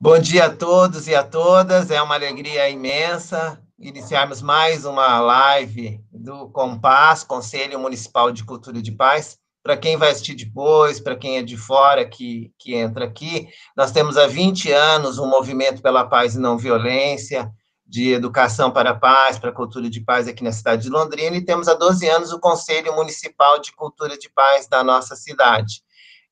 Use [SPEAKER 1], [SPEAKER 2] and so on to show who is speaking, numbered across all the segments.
[SPEAKER 1] Bom dia a todos e a todas, é uma alegria imensa iniciarmos mais uma live do Compaz, Conselho Municipal de Cultura e de Paz. Para quem vai assistir depois, para quem é de fora que, que entra aqui, nós temos há 20 anos um movimento pela paz e não violência, de educação para a paz, para a cultura de paz aqui na cidade de Londrina, e temos há 12 anos o Conselho Municipal de Cultura de Paz da nossa cidade.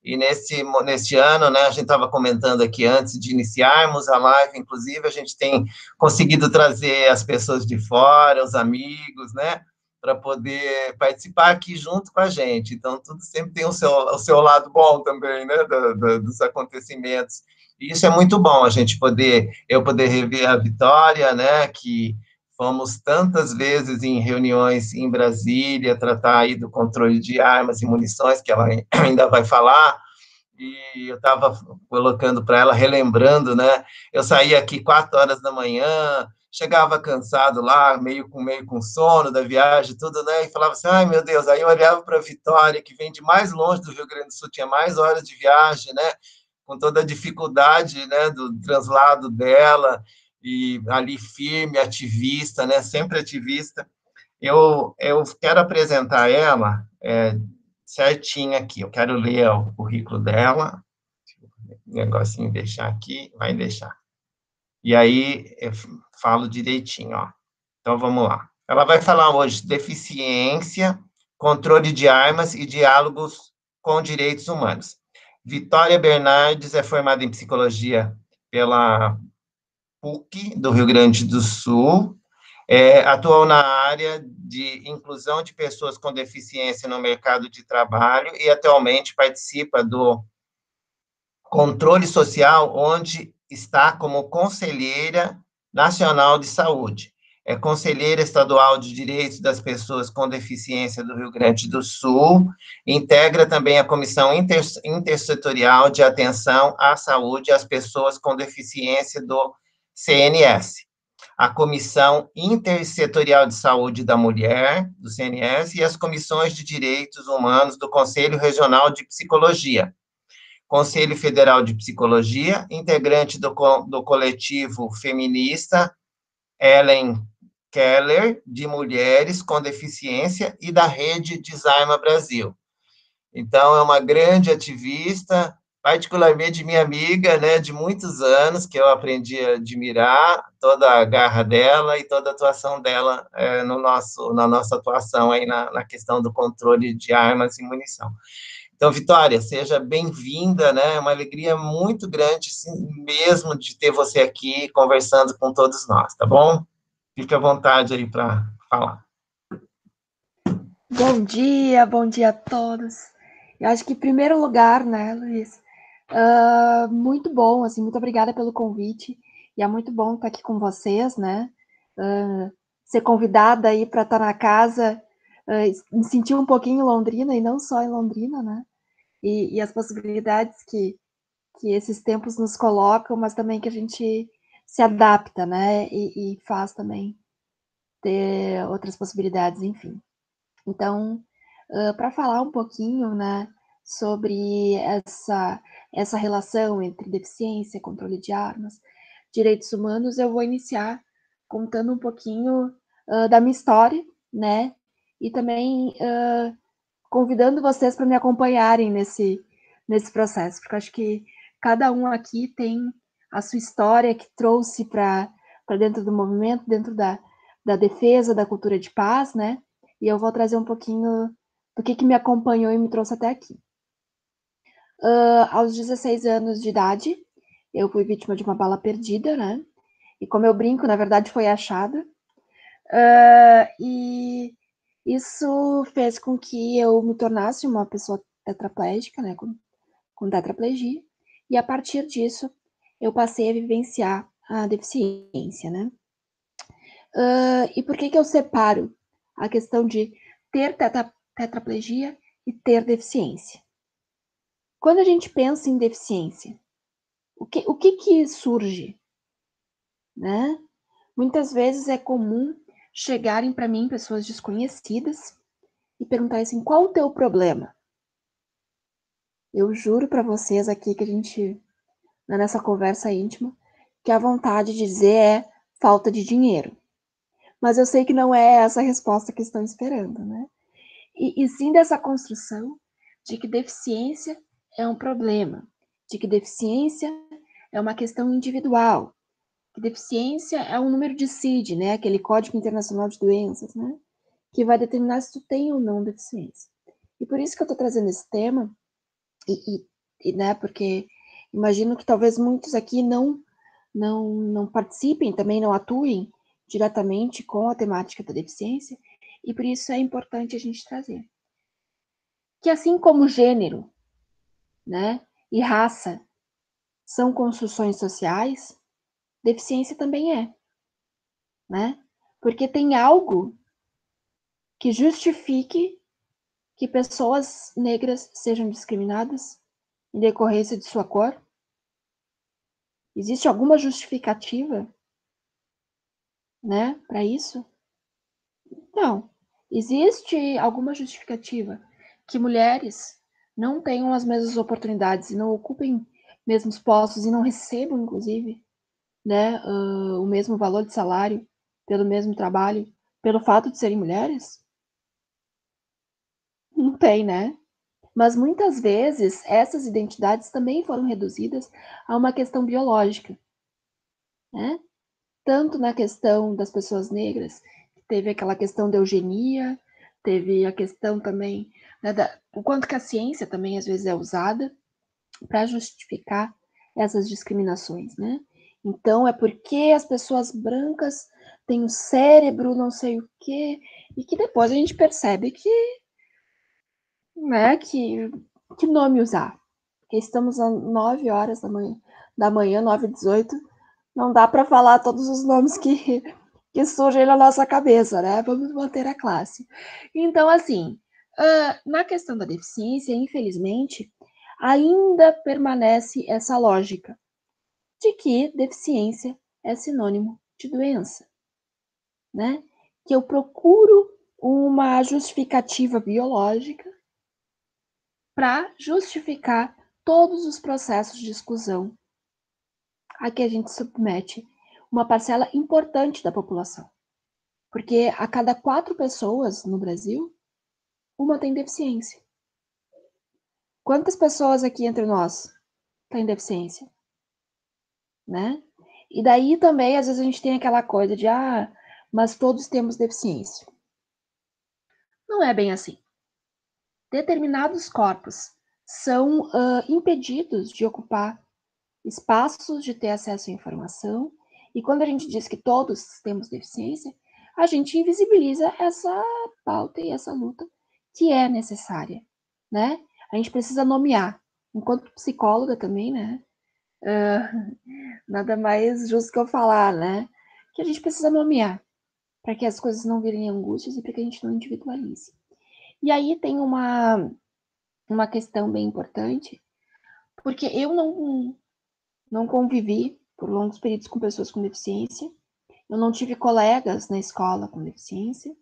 [SPEAKER 1] E nesse, neste ano, né, a gente estava comentando aqui antes de iniciarmos a live, inclusive, a gente tem conseguido trazer as pessoas de fora, os amigos, né, para poder participar aqui junto com a gente. Então, tudo sempre tem o seu, o seu lado bom também, né, do, do, dos acontecimentos. E isso é muito bom, a gente poder, eu poder rever a Vitória, né, que fomos tantas vezes em reuniões em Brasília, tratar aí do controle de armas e munições, que ela ainda vai falar, e eu estava colocando para ela, relembrando, né, eu saía aqui quatro horas da manhã, chegava cansado lá, meio com meio com sono da viagem, tudo, né, e falava assim, ai, meu Deus, aí eu olhava para Vitória, que vem de mais longe do Rio Grande do Sul, tinha mais horas de viagem, né, com toda a dificuldade, né, do translado dela, e ali firme, ativista, né, sempre ativista. Eu, eu quero apresentar ela é, certinho aqui, eu quero ler o currículo dela, negocinho deixar aqui, vai deixar. E aí, eu falo direitinho, ó. Então, vamos lá. Ela vai falar hoje deficiência, controle de armas e diálogos com direitos humanos. Vitória Bernardes é formada em psicologia pela PUC do Rio Grande do Sul, é, atuou na área de inclusão de pessoas com deficiência no mercado de trabalho e atualmente participa do controle social, onde está como conselheira nacional de saúde. É conselheira estadual de direitos das pessoas com deficiência do Rio Grande do Sul, integra também a Comissão Inter, Intersetorial de Atenção à Saúde às Pessoas com Deficiência do CNS, a Comissão Intersetorial de Saúde da Mulher, do CNS, e as Comissões de Direitos Humanos do Conselho Regional de Psicologia, Conselho Federal de Psicologia, integrante do, do coletivo feminista Ellen Keller, de mulheres com deficiência, e da rede Desarma Brasil. Então, é uma grande ativista, particularmente minha amiga, né, de muitos anos, que eu aprendi a admirar toda a garra dela e toda a atuação dela é, no nosso, na nossa atuação aí na, na questão do controle de armas e munição. Então, Vitória, seja bem-vinda, né? É uma alegria muito grande, mesmo, de ter você aqui conversando com todos nós, tá bom? Fique à vontade aí para falar.
[SPEAKER 2] Bom dia, bom dia a todos. Eu acho que, em primeiro lugar, né, Luiz, uh, muito bom, assim, muito obrigada pelo convite, e é muito bom estar aqui com vocês, né, uh, ser convidada aí para estar na casa, uh, me sentir um pouquinho em Londrina, e não só em Londrina, né, e, e as possibilidades que, que esses tempos nos colocam, mas também que a gente se adapta, né? E, e faz também ter outras possibilidades, enfim. Então, uh, para falar um pouquinho, né, sobre essa, essa relação entre deficiência, controle de armas, direitos humanos, eu vou iniciar contando um pouquinho uh, da minha história, né, e também uh, convidando vocês para me acompanharem nesse, nesse processo, porque acho que cada um aqui tem a sua história que trouxe para dentro do movimento, dentro da, da defesa da cultura de paz, né? E eu vou trazer um pouquinho do que, que me acompanhou e me trouxe até aqui. Uh, aos 16 anos de idade, eu fui vítima de uma bala perdida, né? E como eu brinco, na verdade foi achada. Uh, e isso fez com que eu me tornasse uma pessoa tetraplégica, né? Com, com tetraplegia. E a partir disso, eu passei a vivenciar a deficiência, né? Uh, e por que que eu separo a questão de ter tetra, tetraplegia e ter deficiência? Quando a gente pensa em deficiência, o que, o que que surge? Né? Muitas vezes é comum chegarem para mim pessoas desconhecidas e perguntarem assim, qual o teu problema? Eu juro para vocês aqui que a gente nessa conversa íntima, que a vontade de dizer é falta de dinheiro. Mas eu sei que não é essa a resposta que estão esperando, né? E, e sim dessa construção de que deficiência é um problema, de que deficiência é uma questão individual, que deficiência é um número de CID, né? Aquele Código Internacional de Doenças, né? Que vai determinar se tu tem ou não deficiência. E por isso que eu estou trazendo esse tema, e, e, e, né? Porque imagino que talvez muitos aqui não não, não participem, também não atuem diretamente com a temática da deficiência, e por isso é importante a gente trazer. Que assim como gênero, né, e raça são construções sociais, deficiência também é, né? Porque tem algo que justifique que pessoas negras sejam discriminadas em decorrência de sua cor, Existe alguma justificativa, né, para isso? Não. Existe alguma justificativa que mulheres não tenham as mesmas oportunidades e não ocupem mesmos postos e não recebam, inclusive, né, uh, o mesmo valor de salário pelo mesmo trabalho, pelo fato de serem mulheres? Não tem, né? Mas muitas vezes essas identidades também foram reduzidas a uma questão biológica, né? Tanto na questão das pessoas negras, teve aquela questão da eugenia, teve a questão também né, da, o quanto que a ciência também às vezes é usada para justificar essas discriminações, né? Então é porque as pessoas brancas têm o cérebro, não sei o quê, e que depois a gente percebe que né, que, que nome usar. Porque estamos às 9 horas da manhã, da manhã 9 e 18, não dá para falar todos os nomes que, que surgem na nossa cabeça, né? Vamos manter a classe. Então, assim, uh, na questão da deficiência, infelizmente, ainda permanece essa lógica de que deficiência é sinônimo de doença, né? Que eu procuro uma justificativa biológica para justificar todos os processos de exclusão a que a gente submete uma parcela importante da população. Porque a cada quatro pessoas no Brasil, uma tem deficiência. Quantas pessoas aqui entre nós têm deficiência? Né? E daí também, às vezes, a gente tem aquela coisa de, ah, mas todos temos deficiência. Não é bem assim determinados corpos são uh, impedidos de ocupar espaços, de ter acesso à informação. E quando a gente diz que todos temos deficiência, a gente invisibiliza essa pauta e essa luta que é necessária, né? A gente precisa nomear. Enquanto psicóloga também, né? Uh, nada mais justo que eu falar, né? Que a gente precisa nomear para que as coisas não virem angústias e para que a gente não individualize. E aí tem uma, uma questão bem importante, porque eu não, não convivi por longos períodos com pessoas com deficiência, eu não tive colegas na escola com deficiência.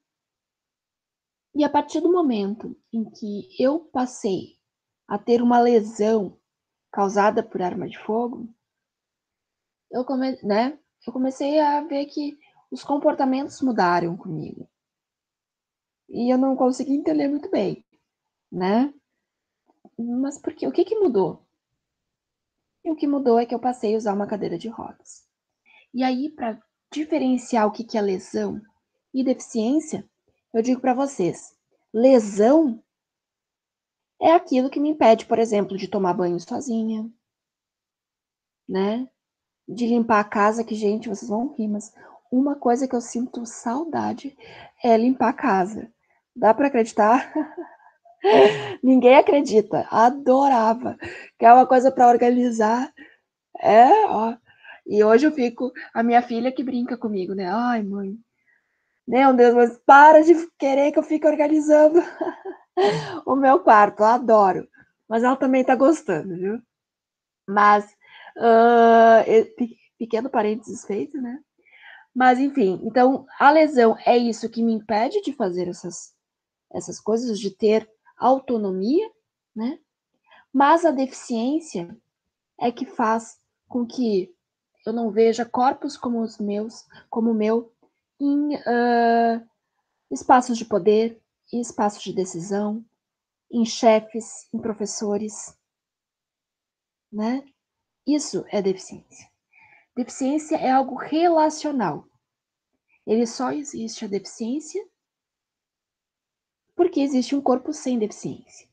[SPEAKER 2] E a partir do momento em que eu passei a ter uma lesão causada por arma de fogo, eu, come, né, eu comecei a ver que os comportamentos mudaram comigo e eu não consegui entender muito bem, né? Mas por quê? O que, que mudou? E o que mudou é que eu passei a usar uma cadeira de rodas. E aí, para diferenciar o que, que é lesão e deficiência, eu digo para vocês: lesão é aquilo que me impede, por exemplo, de tomar banho sozinha, né? De limpar a casa, que, gente, vocês vão rir, mas uma coisa que eu sinto saudade é limpar a casa. Dá para acreditar? Ninguém acredita. Adorava. Que é uma coisa para organizar. É, ó. E hoje eu fico, a minha filha que brinca comigo, né? Ai, mãe. Meu Deus, mas para de querer que eu fique organizando o meu quarto. Eu adoro. Mas ela também tá gostando, viu? Mas, uh, pequeno parênteses feito, né? Mas, enfim, então, a lesão é isso que me impede de fazer essas essas coisas de ter autonomia, né? Mas a deficiência é que faz com que eu não veja corpos como os meus, como o meu, em uh, espaços de poder, em espaços de decisão, em chefes, em professores, né? Isso é deficiência. Deficiência é algo relacional. Ele só existe a deficiência porque existe um corpo sem deficiência,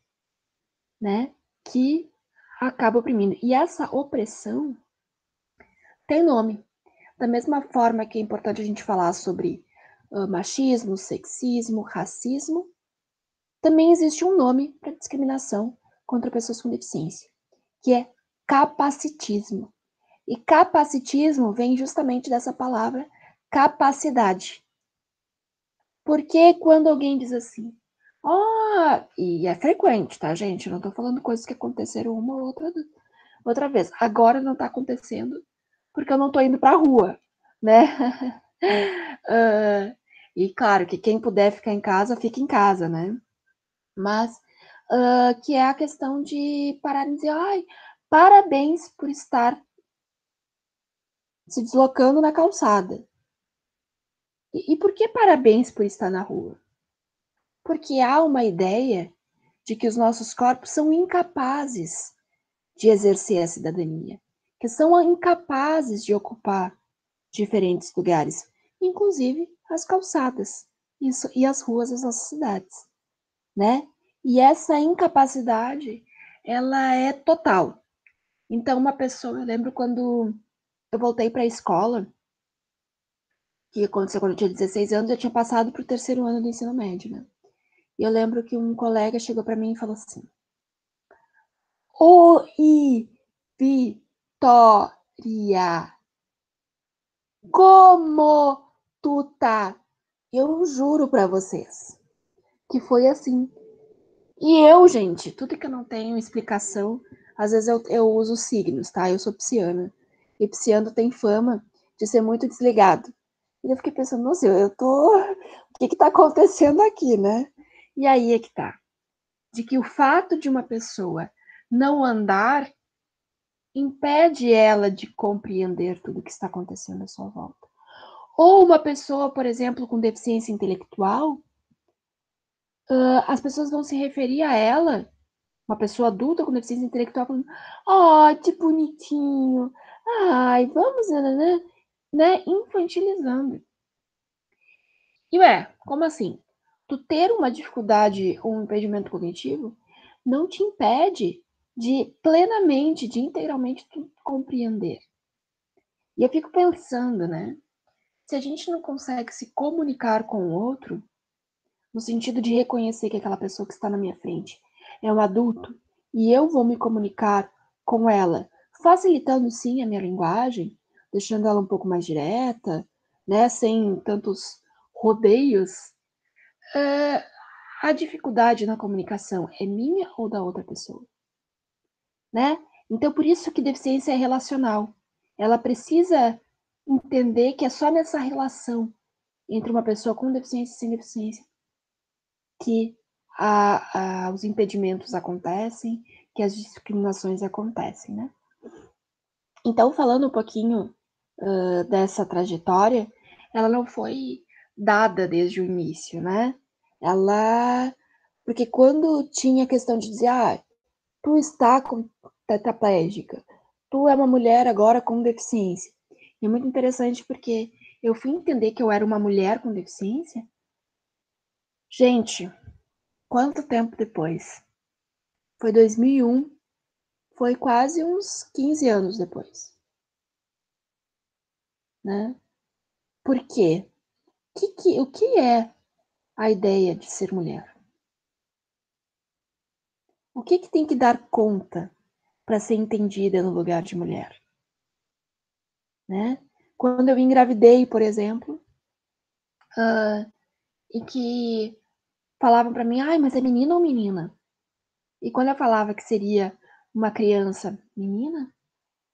[SPEAKER 2] né? Que acaba oprimindo. E essa opressão tem nome. Da mesma forma que é importante a gente falar sobre uh, machismo, sexismo, racismo, também existe um nome para discriminação contra pessoas com deficiência, que é capacitismo. E capacitismo vem justamente dessa palavra capacidade. Porque quando alguém diz assim, ah, e é frequente, tá, gente? Eu não estou falando coisas que aconteceram uma ou outra, outra vez. Agora não está acontecendo porque eu não estou indo para a rua, né? uh, e claro que quem puder ficar em casa, fica em casa, né? Mas uh, que é a questão de parar e dizer, ai, parabéns por estar se deslocando na calçada. E, e por que parabéns por estar na rua? Porque há uma ideia de que os nossos corpos são incapazes de exercer a cidadania, que são incapazes de ocupar diferentes lugares, inclusive as calçadas isso, e as ruas das nossas cidades, né? E essa incapacidade, ela é total. Então, uma pessoa, eu lembro quando eu voltei para a escola, que aconteceu quando eu tinha 16 anos, eu tinha passado para o terceiro ano do ensino médio, né? E eu lembro que um colega chegou para mim e falou assim: Oi, Vitória, como tu tá? Eu juro para vocês que foi assim. E eu, gente, tudo que eu não tenho explicação, às vezes eu, eu uso signos, tá? Eu sou pisciana. E pisciano tem fama de ser muito desligado. E eu fiquei pensando, nossa, eu, eu tô. O que que tá acontecendo aqui, né? E aí é que tá. De que o fato de uma pessoa não andar impede ela de compreender tudo o que está acontecendo à sua volta. Ou uma pessoa, por exemplo, com deficiência intelectual, uh, as pessoas vão se referir a ela, uma pessoa adulta com deficiência intelectual, "Ai, oh, que bonitinho! Ai, vamos, né, né, né?" Infantilizando. E ué, como assim? Tu ter uma dificuldade ou um impedimento cognitivo não te impede de plenamente, de integralmente tu compreender. E eu fico pensando, né? Se a gente não consegue se comunicar com o outro, no sentido de reconhecer que aquela pessoa que está na minha frente é um adulto e eu vou me comunicar com ela, facilitando sim a minha linguagem, deixando ela um pouco mais direta, né, sem tantos rodeios, uh, a dificuldade na comunicação é minha ou da outra pessoa? Né? Então, por isso que deficiência é relacional. Ela precisa entender que é só nessa relação entre uma pessoa com deficiência e sem deficiência que a, a, os impedimentos acontecem, que as discriminações acontecem, né? Então, falando um pouquinho uh, dessa trajetória, ela não foi dada desde o início, né? Ela. Porque quando tinha a questão de dizer, ah, tu está com tetraplégica, tu é uma mulher agora com deficiência. E é muito interessante porque eu fui entender que eu era uma mulher com deficiência. Gente, quanto tempo depois? Foi 2001. Foi quase uns 15 anos depois. Né? Por quê? Que que, o que é a ideia de ser mulher? O que, que tem que dar conta para ser entendida no lugar de mulher? Né? Quando eu engravidei, por exemplo, uh, e que falavam para mim, ai, mas é menina ou menina? E quando eu falava que seria uma criança menina,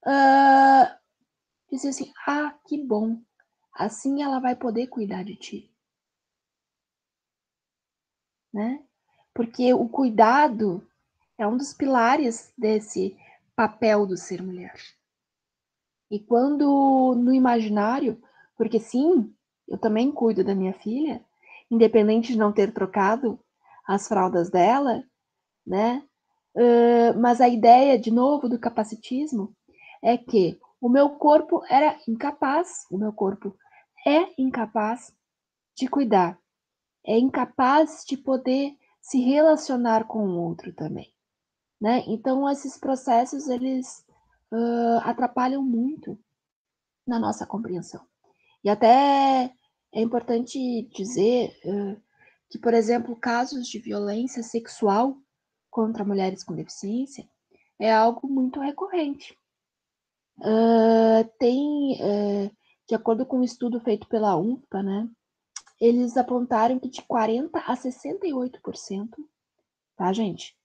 [SPEAKER 2] uh, dizia assim, ah, que bom, assim ela vai poder cuidar de ti né? Porque o cuidado é um dos pilares desse papel do ser mulher. E quando no imaginário, porque sim, eu também cuido da minha filha, independente de não ter trocado as fraldas dela, né? Uh, mas a ideia, de novo, do capacitismo é que o meu corpo era incapaz, o meu corpo é incapaz de cuidar, é incapaz de poder se relacionar com o outro também, né? Então esses processos eles uh, atrapalham muito na nossa compreensão. E até é importante dizer uh, que, por exemplo, casos de violência sexual contra mulheres com deficiência é algo muito recorrente. Uh, tem, uh, de acordo com um estudo feito pela UNPA, né, eles apontaram que de 40% a 68%, tá, gente?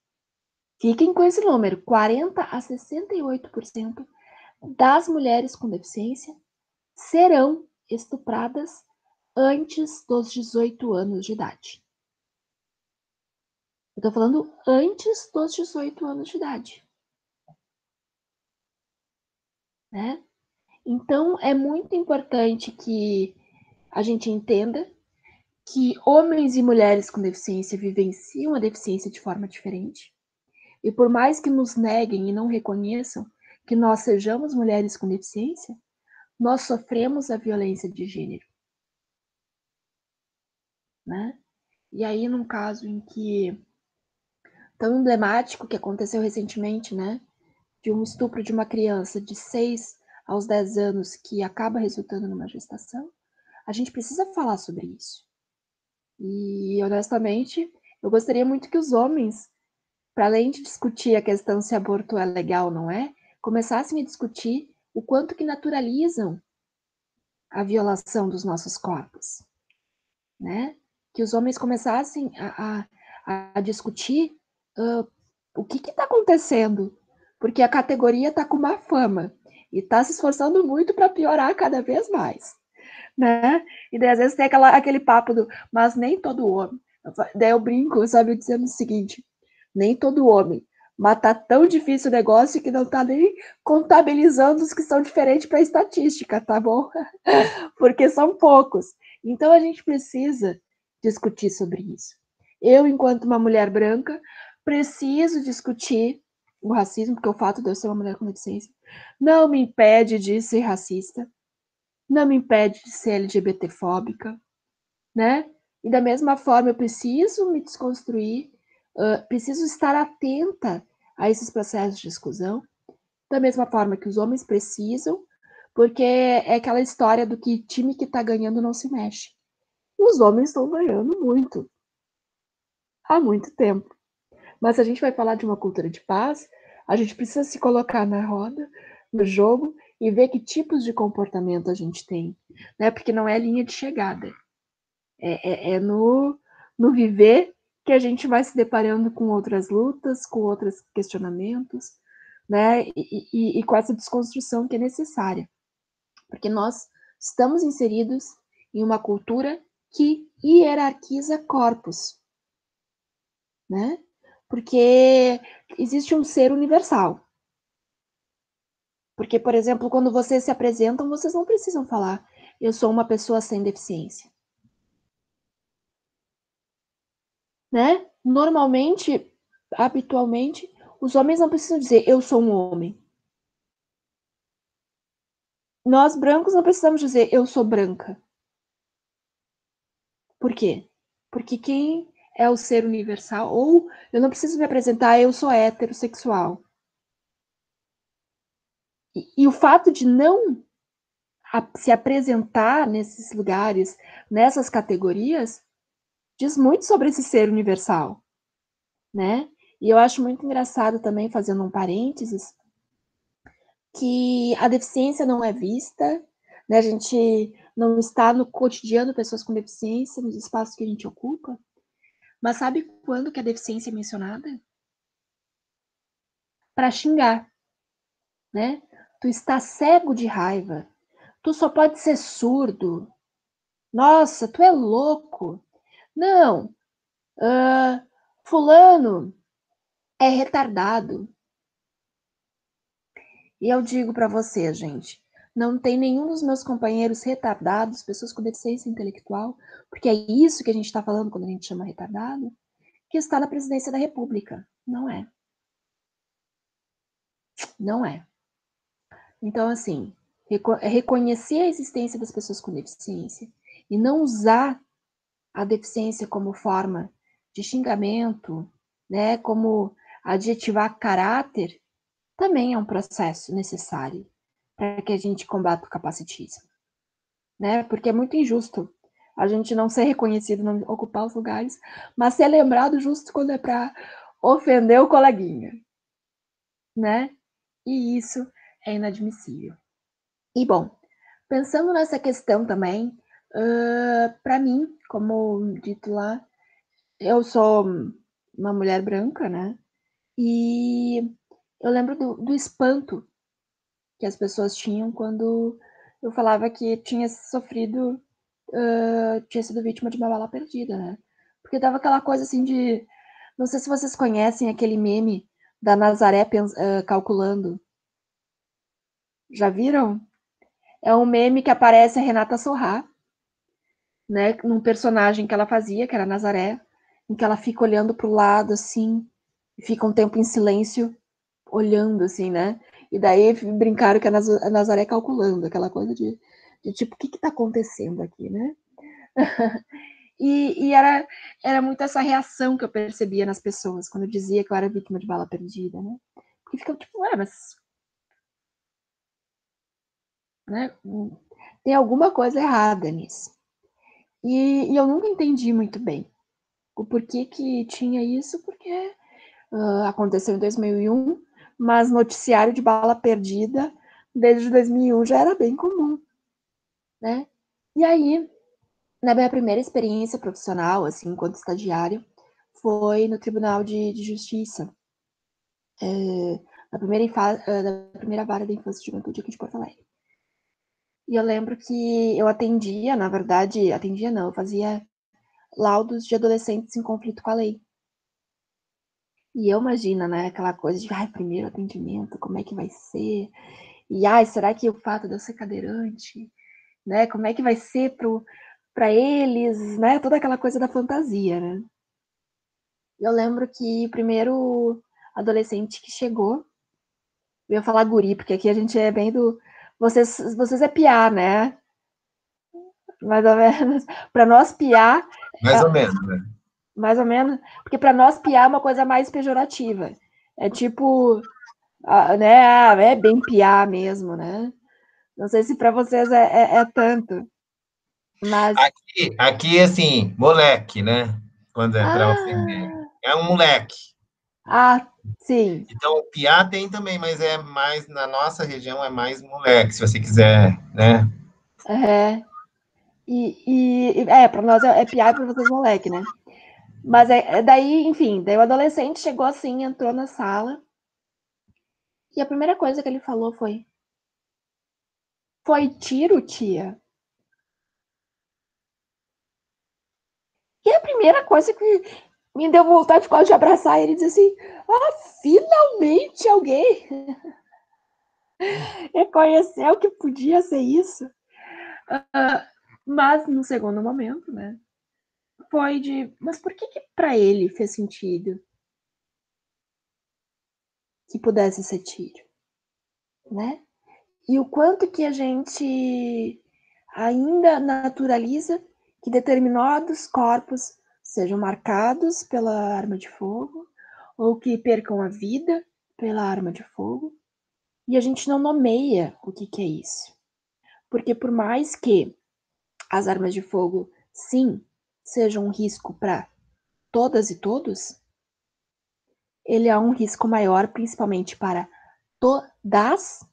[SPEAKER 2] Fiquem com esse número, 40% a 68% das mulheres com deficiência serão estupradas antes dos 18 anos de idade. Eu tô falando antes dos 18 anos de idade. Né? Então, é muito importante que a gente entenda que homens e mulheres com deficiência vivenciam a deficiência de forma diferente. E por mais que nos neguem e não reconheçam que nós sejamos mulheres com deficiência, nós sofremos a violência de gênero né? E aí, num caso em que tão emblemático que aconteceu recentemente, né, de um estupro de uma criança de 6 aos 10 anos que acaba resultando numa gestação, a gente precisa falar sobre isso. E honestamente, eu gostaria muito que os homens, para além de discutir a questão se aborto é legal ou não é, começassem a discutir o quanto que naturalizam a violação dos nossos corpos, né? que os homens começassem a, a, a discutir uh, o que está acontecendo, porque a categoria está com má fama e está se esforçando muito para piorar cada vez mais, né? E daí às vezes tem aquela, aquele papo do, mas nem todo homem. Daí eu brinco, sabe, dizendo o seguinte: nem todo homem, mas tá tão difícil o negócio que não tá nem contabilizando os que são diferentes para a estatística, tá bom? Porque são poucos. Então a gente precisa discutir sobre isso. Eu, enquanto uma mulher branca, preciso discutir o racismo, porque o fato de eu ser uma mulher com deficiência não me impede de ser racista, não me impede de ser LGBTfóbica, né? E da mesma forma, eu preciso me desconstruir, uh, preciso estar atenta a esses processos de exclusão, da mesma forma que os homens precisam, porque é aquela história do que time que tá ganhando não se mexe os homens estão ganhando muito. Há muito tempo. Mas a gente vai falar de uma cultura de paz, a gente precisa se colocar na roda, no jogo, e ver que tipos de comportamento a gente tem. Né? Porque não é linha de chegada. É, é, é no, no viver que a gente vai se deparando com outras lutas, com outros questionamentos, né? E, e, e, com essa desconstrução que é necessária. Porque nós estamos inseridos em uma cultura que hierarquiza corpos, né? Porque existe um ser universal. Porque, por exemplo, quando vocês se apresentam, vocês não precisam falar, eu sou uma pessoa sem deficiência. Né? Normalmente, habitualmente, os homens não precisam dizer, eu sou um homem. Nós brancos não precisamos dizer, eu sou branca. Por quê? Porque quem é o ser universal, ou eu não preciso me apresentar, eu sou heterossexual. E, o fato de não a, se apresentar nesses lugares, nessas categorias, diz muito sobre esse ser universal, né? E eu acho muito engraçado também, fazendo um parênteses, que a deficiência não é vista, né? A gente não está no cotidiano pessoas com deficiência, nos espaços que a gente ocupa. Mas sabe quando que a deficiência é mencionada? Para xingar, né? Tu está cego de raiva. Tu só pode ser surdo. Nossa, tu é louco. Não. Uh, fulano é retardado. E eu digo para você, gente, não tem nenhum dos meus companheiros retardados, pessoas com deficiência intelectual, porque é isso que a gente está falando quando a gente chama retardado, que está na presidência da República. Não é. Não é. Então, assim, reconhecer a existência das pessoas com deficiência e não usar a deficiência como forma de xingamento, né, como adjetivar caráter, também é um processo necessário para que a gente combata o capacitismo, né? Porque é muito injusto a gente não ser reconhecido, não ocupar os lugares, mas ser lembrado justo quando é para ofender o coleguinha, né? E isso é inadmissível. E bom, pensando nessa questão também, uh, para mim, como dito lá, eu sou uma mulher branca, né? E eu lembro do, do espanto que as pessoas tinham quando eu falava que tinha sofrido, uh, tinha sido vítima de uma bala perdida, né? Porque dava aquela coisa assim de. Não sei se vocês conhecem aquele meme da Nazaré uh, calculando. Já viram? É um meme que aparece a Renata Sorrá, né? Num personagem que ela fazia, que era Nazaré, em que ela fica olhando para o lado assim, e fica um tempo em silêncio, olhando assim, né? E daí brincaram que a Nazaré calculando, aquela coisa de, de tipo, o que está acontecendo aqui, né? e, e era, era muito essa reação que eu percebia nas pessoas quando eu dizia que eu era vítima de bala perdida, né? Porque fica tipo, ué, mas. Né? Tem alguma coisa errada nisso. E, e eu nunca entendi muito bem o porquê que tinha isso, porque uh, aconteceu em 2001 mas noticiário de bala perdida desde 2001 já era bem comum, né? E aí, na minha primeira experiência profissional, assim, enquanto estagiário, foi no Tribunal de, de Justiça, é, na, primeira na primeira vara da infância e juventude aqui de Porto Alegre. E eu lembro que eu atendia, na verdade, atendia não, eu fazia laudos de adolescentes em conflito com a lei. E eu imagino, né, aquela coisa de, ai, primeiro atendimento, como é que vai ser? E, ai, será que o fato de eu ser cadeirante, né, como é que vai ser para eles, né, toda aquela coisa da fantasia, né? Eu lembro que o primeiro adolescente que chegou, eu ia falar guri, porque aqui a gente é bem do, vocês, vocês é piar, né? Mais ou menos, para nós piar...
[SPEAKER 1] Mais é, ou menos, né?
[SPEAKER 2] mais ou menos, porque para nós piar é uma coisa mais pejorativa. É tipo, né, ah, é bem piar mesmo, né? Não sei se para vocês é, é, é, tanto. Mas...
[SPEAKER 1] Aqui, aqui, assim, moleque, né? Quando é ah. para ofender. É um moleque.
[SPEAKER 2] Ah, sim.
[SPEAKER 1] Então, o piá tem também, mas é mais, na nossa região, é mais moleque, se você quiser, né?
[SPEAKER 2] É. E, e é, para nós é, é piá e para vocês moleque, né? Mas é, é, daí, enfim, daí o adolescente chegou assim, entrou na sala. E a primeira coisa que ele falou foi: Foi tiro, tia? E a primeira coisa que me deu vontade quase de abraçar ele e dizer assim: Ah, finalmente alguém reconheceu que podia ser isso. Uh, mas no segundo momento, né? foi de, mas por que, que para ele fez sentido que pudesse ser tiro, né? E o quanto que a gente ainda naturaliza que determinados corpos sejam marcados pela arma de fogo ou que percam a vida pela arma de fogo e a gente não nomeia o que, que é isso. Porque por mais que as armas de fogo, sim, seja um risco para todas e todos, ele é um risco maior, principalmente para todas,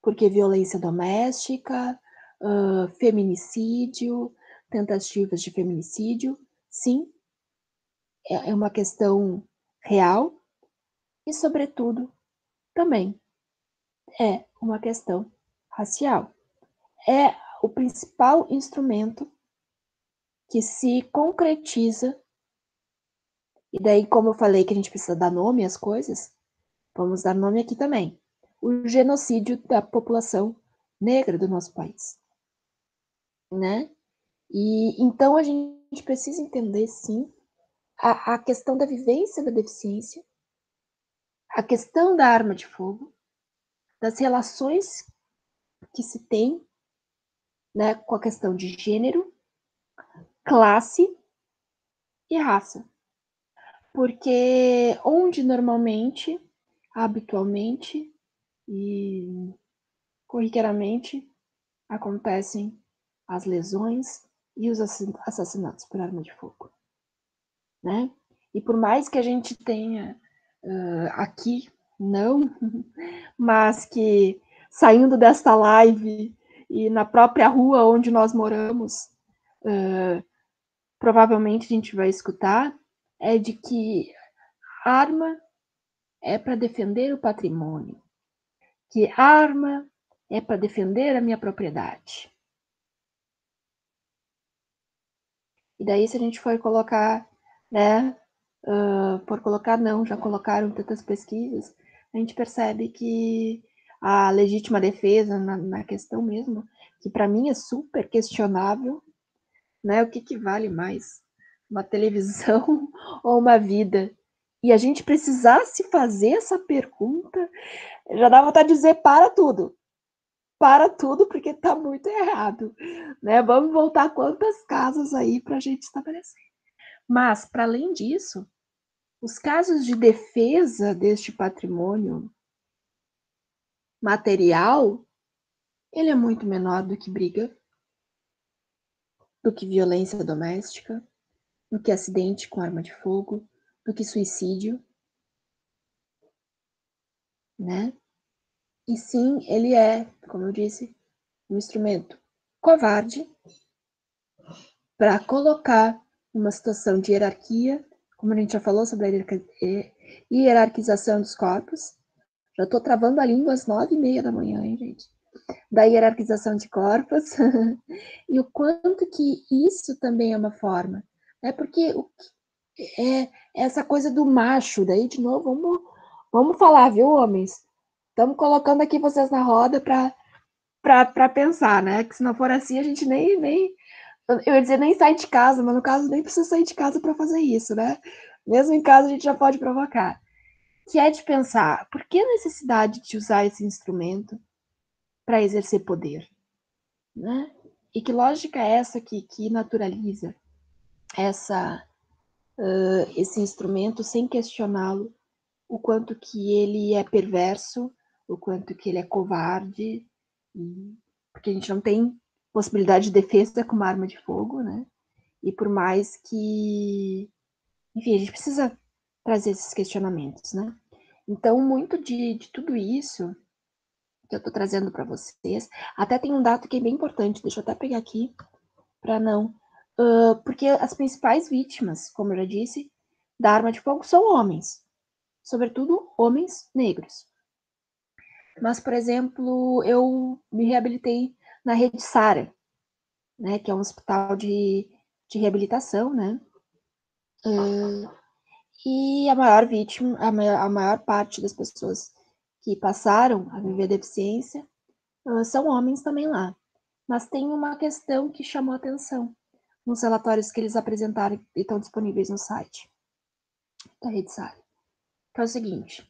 [SPEAKER 2] porque violência doméstica, uh, feminicídio, tentativas de feminicídio, sim, é, é uma questão real e, sobretudo, também é uma questão racial. É o principal instrumento que se concretiza. E daí, como eu falei que a gente precisa dar nome às coisas, vamos dar nome aqui também. O genocídio da população negra do nosso país, né? E então a gente precisa entender, sim, a, a questão da vivência da deficiência, a questão da arma de fogo, das relações que se tem né, com a questão de gênero, classe e raça. Porque onde normalmente, habitualmente e corriqueiramente acontecem as lesões e os assassinatos por arma de fogo, né? E por mais que a gente tenha uh, aqui, não, mas que saindo desta live e na própria rua onde nós moramos, uh, provavelmente a gente vai escutar, é de que arma é para defender o patrimônio, que arma é para defender a minha propriedade. E daí, se a gente for colocar, né, uh, por colocar não, já colocaram tantas pesquisas, a gente percebe que a legítima defesa na, na questão mesmo, que para mim é super questionável, né? O que, que vale mais? Uma televisão ou uma vida? E a gente precisasse fazer essa pergunta, já dá vontade de dizer para tudo. Para tudo, porque está muito errado. Né? Vamos voltar quantas casas aí para a gente estabelecer. Mas, para além disso, os casos de defesa deste patrimônio material, ele é muito menor do que briga, do que violência doméstica, do que acidente com arma de fogo, do que suicídio, né? E sim, ele é, como eu disse, um instrumento covarde para colocar uma situação de hierarquia, como a gente já falou sobre a hierarquização dos corpos, já estou travando a língua às nove e meia da manhã, hein, gente? Da hierarquização de corpos. e o quanto que isso também é uma forma. É porque o, é essa coisa do macho, daí de novo, vamos, vamos falar, viu, homens? Estamos colocando aqui vocês na roda para pensar, né? Que se não for assim, a gente nem, nem. Eu ia dizer nem sai de casa, mas no caso nem precisa sair de casa para fazer isso, né? Mesmo em casa a gente já pode provocar que é de pensar por que a necessidade de usar esse instrumento para exercer poder? Né? E que lógica é essa que, que naturaliza essa, uh, esse instrumento sem questioná-lo, o quanto que ele é perverso, o quanto que ele é covarde, porque a gente não tem possibilidade de defesa com uma arma de fogo, né? E por mais que, enfim, a gente precisa trazer esses questionamentos, né? Então, muito de, de tudo isso que eu estou trazendo para vocês, até tem um dado que é bem importante, deixa eu até pegar aqui para não. Uh, porque as principais vítimas, como eu já disse, da arma de fogo são homens, sobretudo homens negros. Mas, por exemplo, eu me reabilitei na Rede Sara, né, que é um hospital de, de reabilitação, né? Uh, e a maior vítima, a maior, a maior parte das pessoas que passaram a viver deficiência uh, são homens também lá. Mas tem uma questão que chamou atenção nos relatórios que eles apresentaram e estão disponíveis no site da Rede Sara. Que é o seguinte: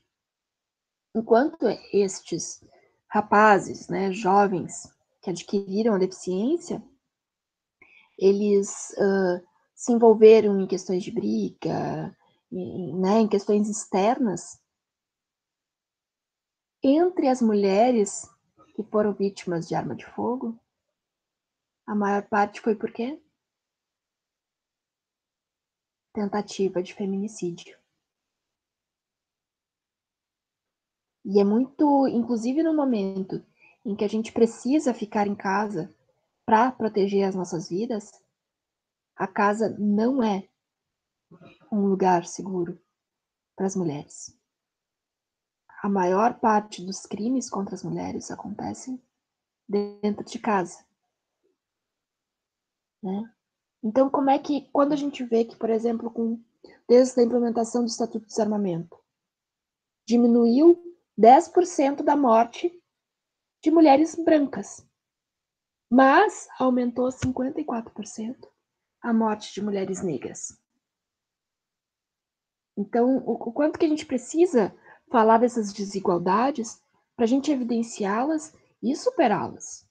[SPEAKER 2] enquanto estes rapazes, né, jovens que adquiriram a deficiência, eles uh, se envolveram em questões de briga, né, em questões externas, entre as mulheres que foram vítimas de arma de fogo, a maior parte foi por quê? Tentativa de feminicídio. E é muito, inclusive no momento em que a gente precisa ficar em casa para proteger as nossas vidas, a casa não é um lugar seguro para as mulheres. A maior parte dos crimes contra as mulheres acontecem dentro de casa. Né? Então, como é que, quando a gente vê que, por exemplo, com, desde a implementação do Estatuto de Desarmamento, diminuiu 10% da morte de mulheres brancas. Mas aumentou 54% a morte de mulheres negras. Então, o, o quanto que a gente precisa falar dessas desigualdades para a gente evidenciá-las e superá-las,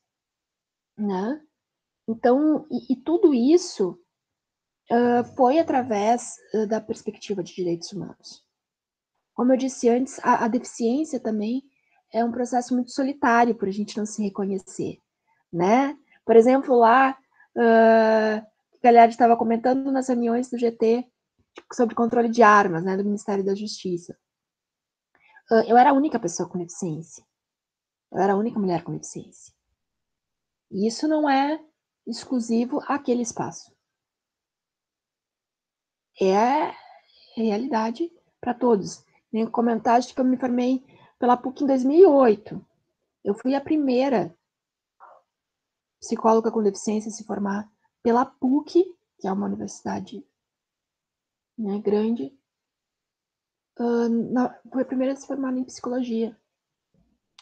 [SPEAKER 2] né? Então, e, e tudo isso uh, foi através uh, da perspectiva de direitos humanos. Como eu disse antes, a, a, deficiência também é um processo muito solitário para a gente não se reconhecer, né? Por exemplo, lá, uh, a Galhardo estava comentando nas reuniões do GT sobre controle de armas, né, do Ministério da Justiça. Eu era a única pessoa com deficiência. Eu era a única mulher com deficiência. E isso não é exclusivo àquele espaço. É realidade para todos. Nem comentar de que eu me formei pela PUC em 2008. Eu fui a primeira psicóloga com deficiência a se formar pela PUC, que é uma universidade né, grande. Uh, na, foi a primeira a se formar em psicologia.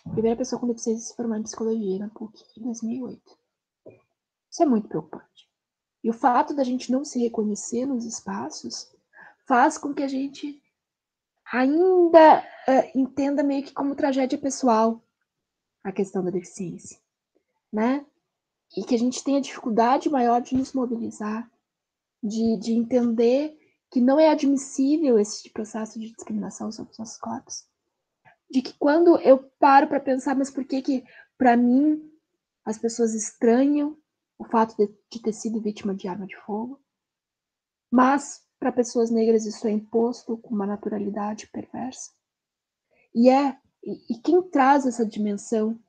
[SPEAKER 2] A primeira pessoa com deficiência a se formar em psicologia na PUC em 2008. Isso é muito preocupante. E o fato da gente não se reconhecer nos espaços faz com que a gente ainda uh, entenda meio que como tragédia pessoal a questão da deficiência, né? E que a gente tenha dificuldade maior de nos mobilizar, de, de entender que não é admissível esse processo de discriminação sobre os nossos corpos. De que quando eu paro para pensar, mas por que que para mim as pessoas estranham o fato de, de ter sido vítima de arma de fogo, mas para pessoas negras isso é imposto com uma naturalidade perversa. E é e, e quem traz essa dimensão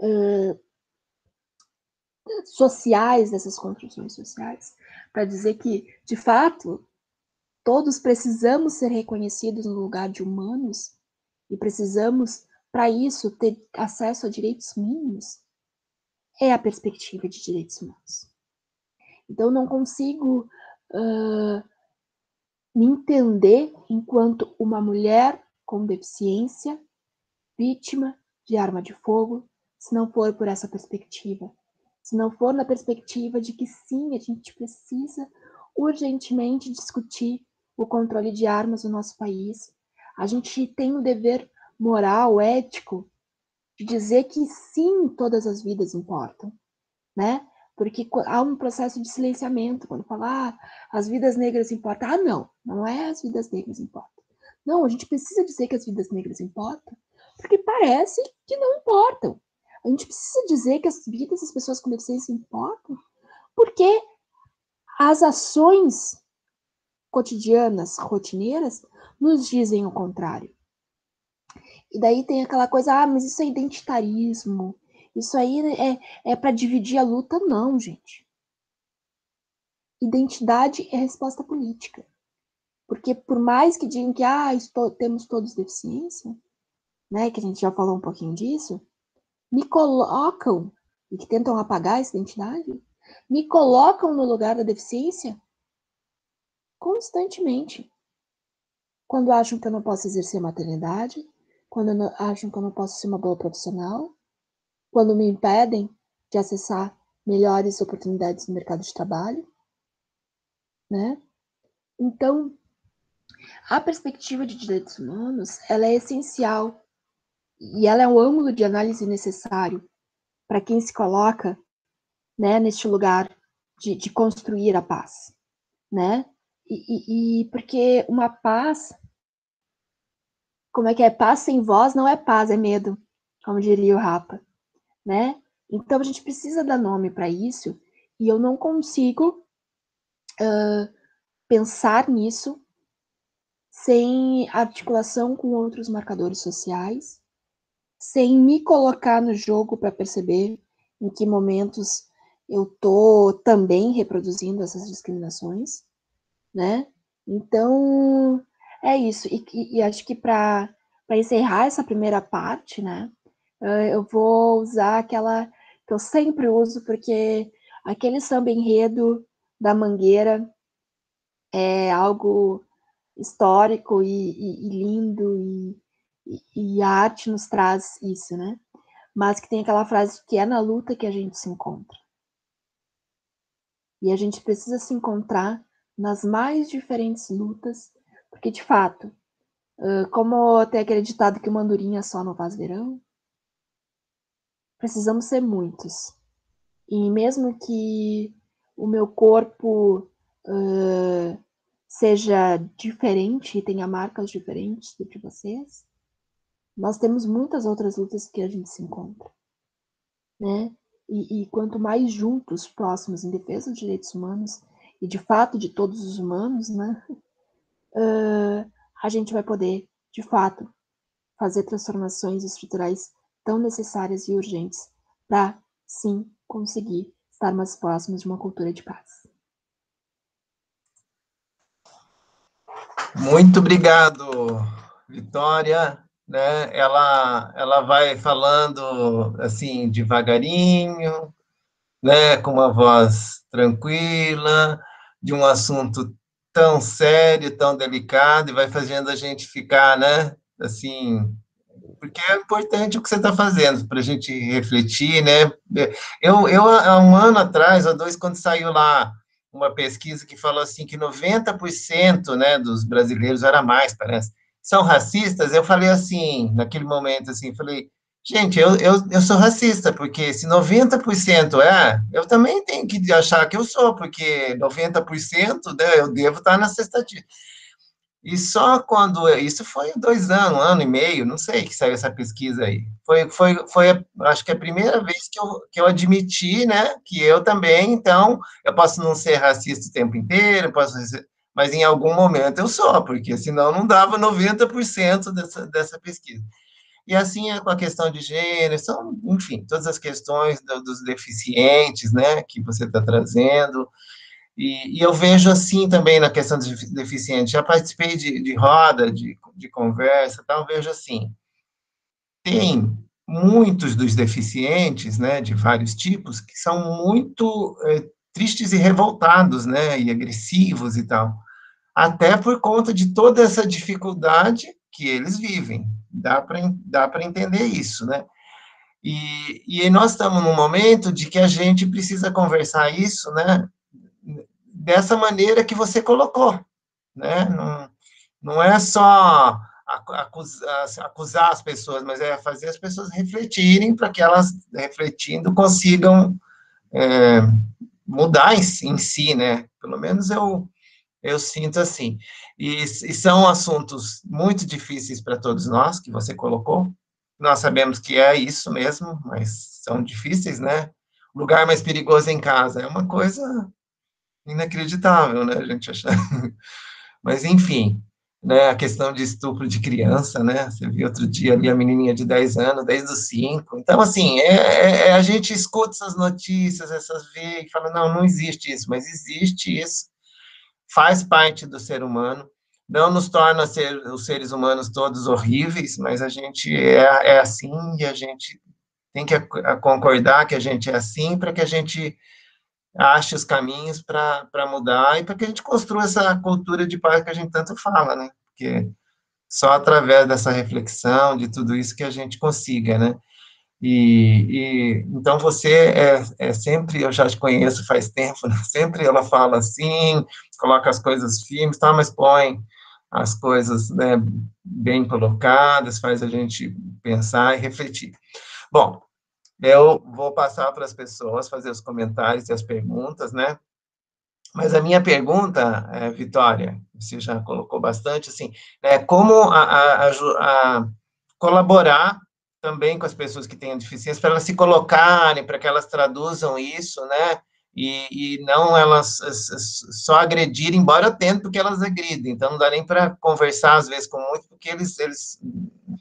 [SPEAKER 2] uh, sociais dessas construções sociais para dizer que de fato todos precisamos ser reconhecidos no lugar de humanos e precisamos para isso ter acesso a direitos mínimos é a perspectiva de direitos humanos. Então, não consigo uh, me entender enquanto uma mulher com deficiência, vítima de arma de fogo, se não for por essa perspectiva. Se não for na perspectiva de que sim, a gente precisa urgentemente discutir o controle de armas no nosso país. A gente tem o dever moral, ético, de dizer que sim, todas as vidas importam, né? Porque há um processo de silenciamento, quando falar ah, as vidas negras importam. Ah, não, não é as vidas negras importam. Não, a gente precisa dizer que as vidas negras importam, porque parece que não importam. A gente precisa dizer que as vidas das pessoas com deficiência importam, porque as ações cotidianas, rotineiras, nos dizem o contrário. E daí tem aquela coisa, ah, mas isso é identitarismo, isso aí é, é para dividir a luta. Não, gente. Identidade é resposta política. Porque por mais que digam que ah, estou, temos todos deficiência, né, que a gente já falou um pouquinho disso, me colocam, e que tentam apagar essa identidade, me colocam no lugar da deficiência constantemente. Quando acham que eu não posso exercer maternidade, quando acham que eu não posso ser uma boa profissional, quando me impedem de acessar melhores oportunidades no mercado de trabalho, né? Então, a perspectiva de direitos humanos, ela é essencial e ela é um ângulo de análise necessário para quem se coloca, né, neste lugar de, de construir a paz, né? E, e, e, porque uma paz, como é que é? Paz sem voz não é paz, é medo, como diria o Rapa, né? Então a gente precisa dar nome para isso e eu não consigo uh, pensar nisso sem articulação com outros marcadores sociais, sem me colocar no jogo para perceber em que momentos eu tô também reproduzindo essas discriminações né? Então, é isso. E, e, acho que para encerrar essa primeira parte, né, eu vou usar aquela que eu sempre uso, porque aquele samba enredo da Mangueira é algo histórico e, e, e lindo, e, e, a arte nos traz isso, né? mas que tem aquela frase que é na luta que a gente se encontra. E a gente precisa se encontrar nas mais diferentes lutas, porque de fato, como tem aquele ditado que uma andorinha só não faz verão, precisamos ser muitos. E mesmo que o meu corpo uh, seja diferente e tenha marcas diferentes do de vocês, nós temos muitas outras lutas que a gente se encontra, né? E, e, quanto mais juntos, próximos, em defesa dos direitos humanos e de fato de todos os humanos, né? Uh, a gente vai poder, de fato, fazer transformações estruturais tão necessárias e urgentes para, sim, conseguir estar mais próximos de uma cultura de paz.
[SPEAKER 1] Muito obrigado, Vitória. Né? Ela, ela vai falando assim devagarinho, né? Com uma voz tranquila, de um assunto tão sério, tão delicado, e vai fazendo a gente ficar, né? Assim, porque é importante o que você está fazendo para a gente refletir, né? Eu, eu, há um ano atrás, ou dois, quando saiu lá uma pesquisa que falou assim que 90% né, dos brasileiros, era mais, parece, são racistas, eu falei assim, naquele momento, assim, falei, gente, eu, eu, eu sou racista, porque se 90% é, eu também tenho que achar que eu sou, porque 90%, né, eu devo estar nessa estatística. E só quando. Isso foi dois anos, um ano e meio, não sei que saiu essa pesquisa aí. Foi, foi, foi acho que é a primeira vez que eu, que eu admiti, né, que eu também, então, eu posso não ser racista o tempo inteiro, posso mas em algum momento eu sou, porque senão não dava 90% dessa, dessa pesquisa. E assim é com a questão de gênero, são, enfim, todas as questões do, dos deficientes, né, que você está trazendo. E, e, eu vejo assim também na questão dos deficientes, já participei de, de roda, de, de conversa, tal, vejo assim, tem muitos dos deficientes, né, de vários tipos, que são muito é, tristes e revoltados, né, e agressivos e tal, até por conta de toda essa dificuldade que eles vivem, dá para dá entender isso, né, e, e nós estamos num momento de que a gente precisa conversar isso, né, dessa maneira que você colocou, né? Não, não é só acusar, acusar as pessoas, mas é fazer as pessoas refletirem para que elas, refletindo, consigam é, mudar em, em, si, né? Pelo menos eu, eu sinto assim. E, e são assuntos muito difíceis para todos nós, que você colocou. Nós sabemos que é isso mesmo, mas são difíceis, né? O lugar mais perigoso em casa é uma coisa inacreditável, né, a gente achar. Mas, enfim, né, a questão de estupro de criança, né, você viu outro dia ali a menininha de 10 anos, desde os 5, então, assim, é, é, é, a gente escuta essas notícias, essas vê e fala, não, não existe isso, mas existe isso, faz parte do ser humano, não nos torna ser, os seres humanos todos horríveis, mas a gente é, é assim e a gente tem que concordar que a gente é assim para que a gente ache os caminhos para mudar e para que a gente construa essa cultura de paz que a gente tanto fala, né? Porque só através dessa reflexão, de tudo isso, que a gente consiga, né? E, e então você é, é, sempre, eu já te conheço faz tempo, né? sempre ela fala assim, coloca as coisas firmes, tá, mas põe as coisas né, bem colocadas, faz a gente pensar e refletir. Bom, eu vou passar para as pessoas fazer os comentários e as perguntas, né? Mas a minha pergunta, é, Vitória, você já colocou bastante, assim, é como a, a, a, colaborar também com as pessoas que têm deficiência, para elas se colocarem, para que elas traduzam isso, né? E, e, não elas só agredirem, embora tendo, porque elas agridem. Então, não dá nem para conversar, às vezes, com muitos, porque eles, eles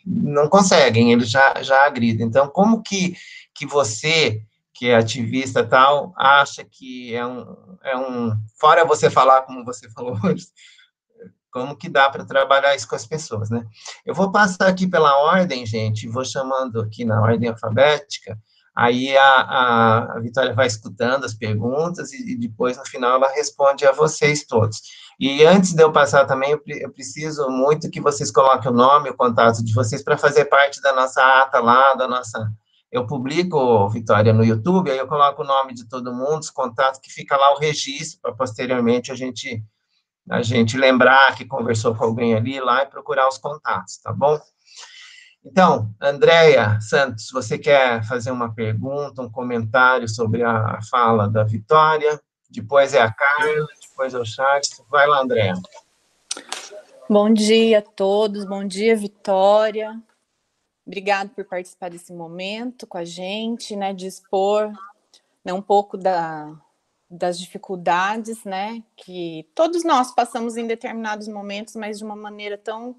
[SPEAKER 1] não conseguem, eles já, já agridem. Então, como que que você, que é ativista tal, acha que é um, é um fora você falar como você falou hoje, como que dá para trabalhar isso com as pessoas, né? Eu vou passar aqui pela ordem, gente, vou chamando aqui na ordem alfabética, aí a, a, a Vitória vai escutando as perguntas e, e, depois, no final, ela responde a vocês todos. E antes de eu passar também, eu, eu preciso muito que vocês coloquem o nome, o contato de vocês para fazer parte da nossa ata lá, da nossa eu publico, Vitória, no YouTube, aí eu coloco o nome de todo mundo, os contatos, que fica lá o registro, para posteriormente a gente, a gente lembrar que conversou com alguém ali lá e procurar os contatos, tá bom? Então, Andréia Santos, você quer fazer uma pergunta, um comentário sobre a fala da Vitória? Depois é a Carla, depois é o Charles. Vai lá, Andréia.
[SPEAKER 3] Bom dia a todos, bom dia, Vitória. Obrigado por participar desse momento com a gente, né, de expor né, um pouco da, das dificuldades, né, que todos nós passamos em determinados momentos, mas de uma maneira tão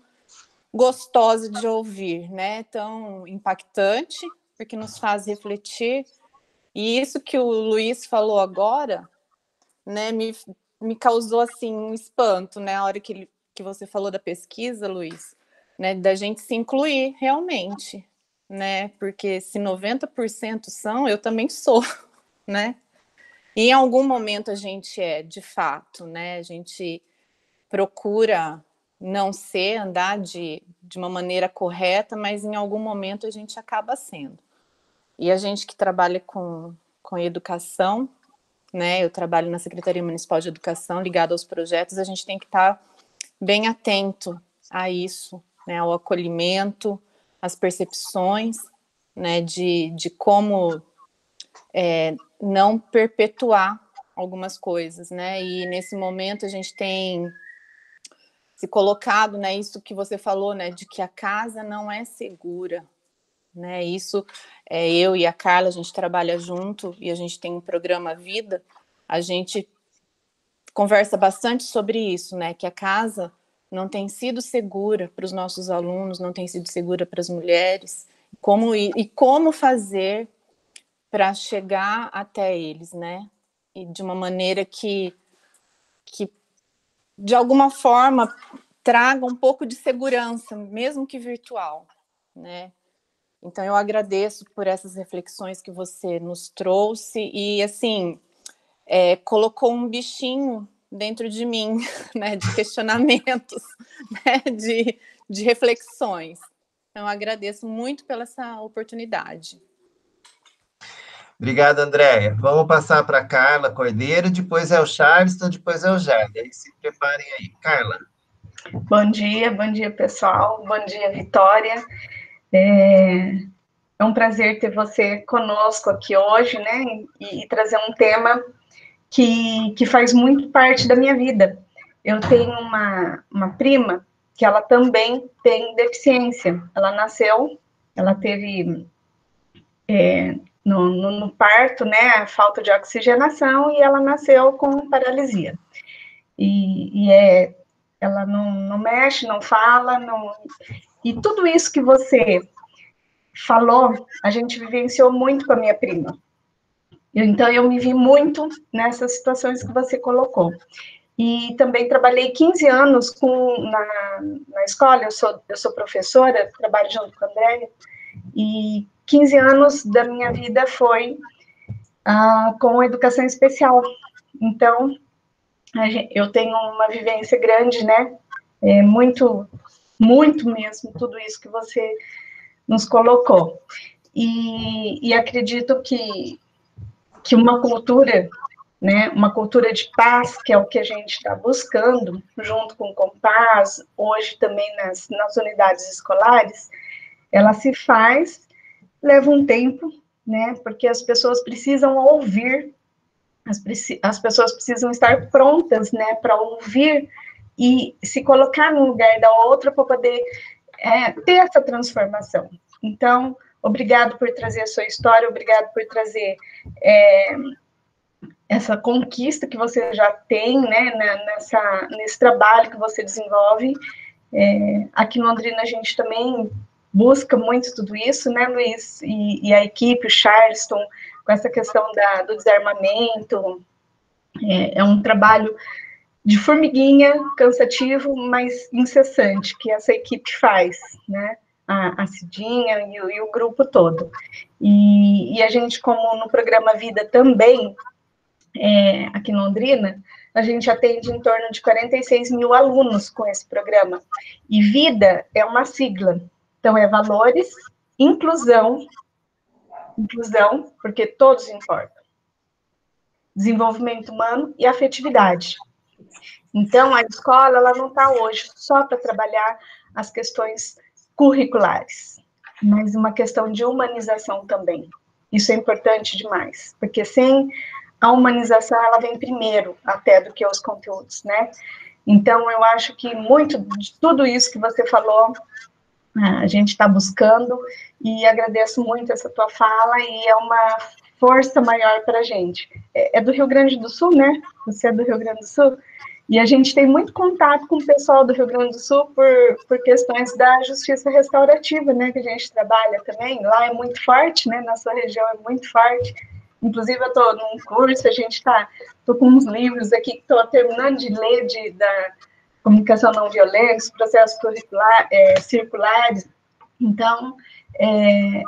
[SPEAKER 3] gostosa de ouvir, né, tão impactante, porque nos faz refletir. E isso que o Luiz falou agora, né, me, me causou assim um espanto, né, a hora que, ele, que você falou da pesquisa, Luiz né, da gente se incluir realmente, né? Porque se 90% são, eu também sou, né? E em algum momento a gente é, de fato, né? A gente procura não ser, andar de, de uma maneira correta, mas em algum momento a gente acaba sendo. E a gente que trabalha com, com educação, né? Eu trabalho na Secretaria Municipal de Educação, ligado aos projetos, a gente tem que estar bem atento a isso, né, acolhimento, às percepções, né, de, de como é, não perpetuar algumas coisas, né, e nesse momento a gente tem se colocado, né, isso que você falou, né, de que a casa não é segura, né, isso é, eu e a Carla, a gente trabalha junto e a gente tem um programa Vida, a gente conversa bastante sobre isso, né, que a casa não tem sido segura para os nossos alunos, não tem sido segura para as mulheres, como e, e como fazer para chegar até eles, né? E de uma maneira que, que de alguma forma traga um pouco de segurança, mesmo que virtual, né? Então eu agradeço por essas reflexões que você nos trouxe e assim é, colocou um bichinho dentro de mim, né, de questionamentos, né, de, de reflexões. Então, agradeço muito pela essa oportunidade.
[SPEAKER 1] Obrigado, Andréia. Vamos passar para a Carla Cordeiro, depois é o Charleston, depois é o Jade. Aí se preparem aí. Carla.
[SPEAKER 4] Bom dia, bom dia, pessoal. Bom dia, Vitória. É, é um prazer ter você conosco aqui hoje, né, e, e trazer um tema que, que faz muito parte da minha vida. Eu tenho uma, uma prima que ela também tem deficiência. Ela nasceu, ela teve é, no, no, no, parto, né, falta de oxigenação e ela nasceu com paralisia. E, e é, ela não, não mexe, não fala, não. E tudo isso que você falou, a gente vivenciou muito com a minha prima. Então, eu me vi muito nessas situações que você colocou. E também trabalhei 15 anos com, na, na escola, eu sou, eu sou professora, trabalho junto com a Andréia, e 15 anos da minha vida foi ah, com educação especial. Então, eu tenho uma vivência grande, né? É muito, muito mesmo, tudo isso que você nos colocou. E, e acredito que que uma cultura, né, uma cultura de paz, que é o que a gente está buscando, junto com o Compaz, hoje também nas, nas unidades escolares, ela se faz, leva um tempo, né, porque as pessoas precisam ouvir, as, as pessoas precisam estar prontas, né, para ouvir e se colocar no lugar da outra para poder é, ter essa transformação. Então, Obrigado por trazer a sua história, obrigado por trazer é, essa conquista que você já tem, né, nessa, nesse trabalho que você desenvolve. É, aqui no Londrina a gente também busca muito tudo isso, né, Luiz? E, e a equipe, o Charleston, com essa questão da, do desarmamento. É, é um trabalho de formiguinha, cansativo, mas incessante, que essa equipe faz, né? A, a Cidinha e, e, o grupo todo. E, e, a gente, como no programa Vida também, é, aqui em Londrina, a gente atende em torno de 46 mil alunos com esse programa. E Vida é uma sigla. Então, é valores, inclusão inclusão, porque todos importam. Desenvolvimento humano e afetividade. Então, a escola ela não está hoje só para trabalhar as questões curriculares, mas uma questão de humanização também. Isso é importante demais, porque sem a humanização ela vem primeiro até do que os conteúdos, né? Então, eu acho que muito de tudo isso que você falou, a gente está buscando, e agradeço muito essa tua fala, e é uma força maior para a gente. É, é do Rio Grande do Sul, né? Você é do Rio Grande do Sul? E a gente tem muito contato com o pessoal do Rio Grande do Sul por, por questões da justiça restaurativa, né, que a gente trabalha também. Lá é muito forte, né, na sua região é muito forte. Inclusive, eu estou num curso, a gente está, com uns livros aqui que estou terminando de ler de, da comunicação não violenta, processos curricular, é, circulares. Então, é,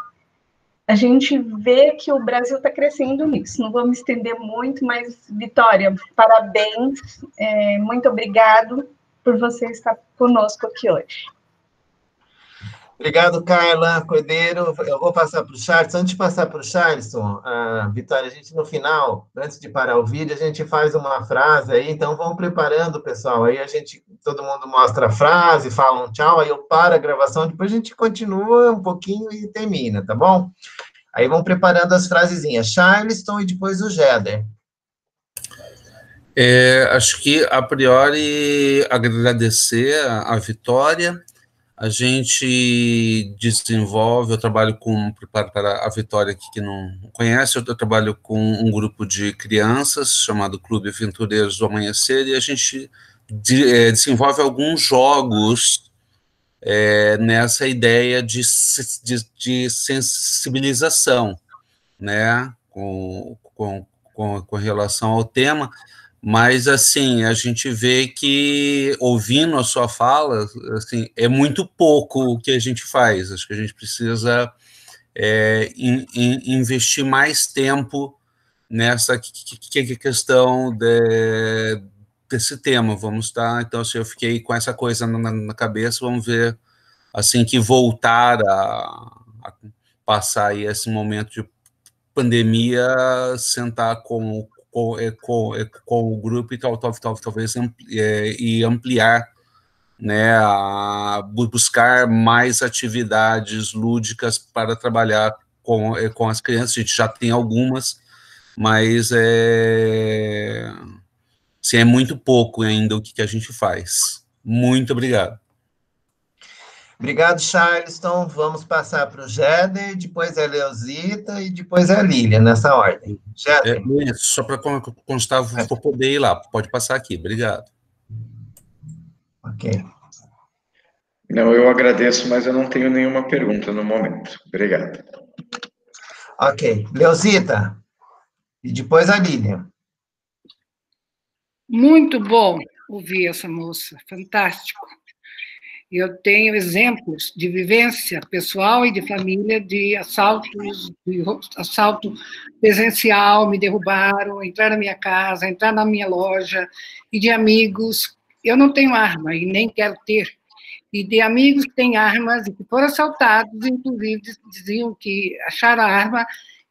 [SPEAKER 4] a gente vê que o Brasil está crescendo nisso. Não vou me estender muito, mas, Vitória, parabéns, é, muito obrigado por você estar conosco aqui hoje.
[SPEAKER 1] Obrigado, Carla Cordeiro. Eu vou passar para o Charles. Antes de passar para o Charleston, uh, Vitória, a gente no final, antes de parar o vídeo, a gente faz uma frase aí, então vamos preparando, pessoal. Aí a gente, todo mundo mostra a frase, fala um tchau, aí eu paro a gravação, depois a gente continua um pouquinho e termina, tá bom? Aí vão preparando as frasezinhas. Charleston e depois o Jeder.
[SPEAKER 5] É, acho que, a priori, agradecer a Vitória a gente desenvolve, eu trabalho com, para a Vitória aqui que não conhece, eu, eu trabalho com um grupo de crianças chamado Clube Aventureiros do Amanhecer, e a gente de, é, desenvolve alguns jogos é, nessa ideia de, de, de, sensibilização, né, com, com, com, com relação ao tema, mas assim a gente vê que ouvindo a sua fala assim é muito pouco o que a gente faz. Acho que a gente precisa é, in, in, investir mais tempo nessa que, que, que questão de, desse tema. Vamos estar então assim, eu fiquei com essa coisa na, na cabeça. Vamos ver assim que voltar a, a passar esse momento de pandemia sentar com com, é, com, é, com o grupo e tal, tal, tal, talvez é, e ampliar, né, a, buscar mais atividades lúdicas para trabalhar com, com as crianças. A gente já tem algumas, mas é, assim, é muito pouco ainda o que, que a gente faz. Muito obrigado.
[SPEAKER 1] Obrigado, Charleston. Vamos passar para o Jeder, depois é a Leozita e depois é a Lília, nessa ordem.
[SPEAKER 5] Jeder. É, só para constar, vou poder ir lá. Pode passar aqui. Obrigado.
[SPEAKER 1] Ok.
[SPEAKER 6] Não, eu agradeço, mas eu não tenho nenhuma pergunta no momento. Obrigado.
[SPEAKER 1] Ok. Leozita. E depois a Lília.
[SPEAKER 7] Muito bom ouvir essa moça. Fantástico. Eu tenho exemplos de vivência pessoal e de família de assaltos, de assalto presencial, me derrubaram, entrar na minha casa, entrar na minha loja, e de amigos. Eu não tenho arma e nem quero ter. E de amigos que têm armas e que foram assaltados, inclusive diziam que acharam a arma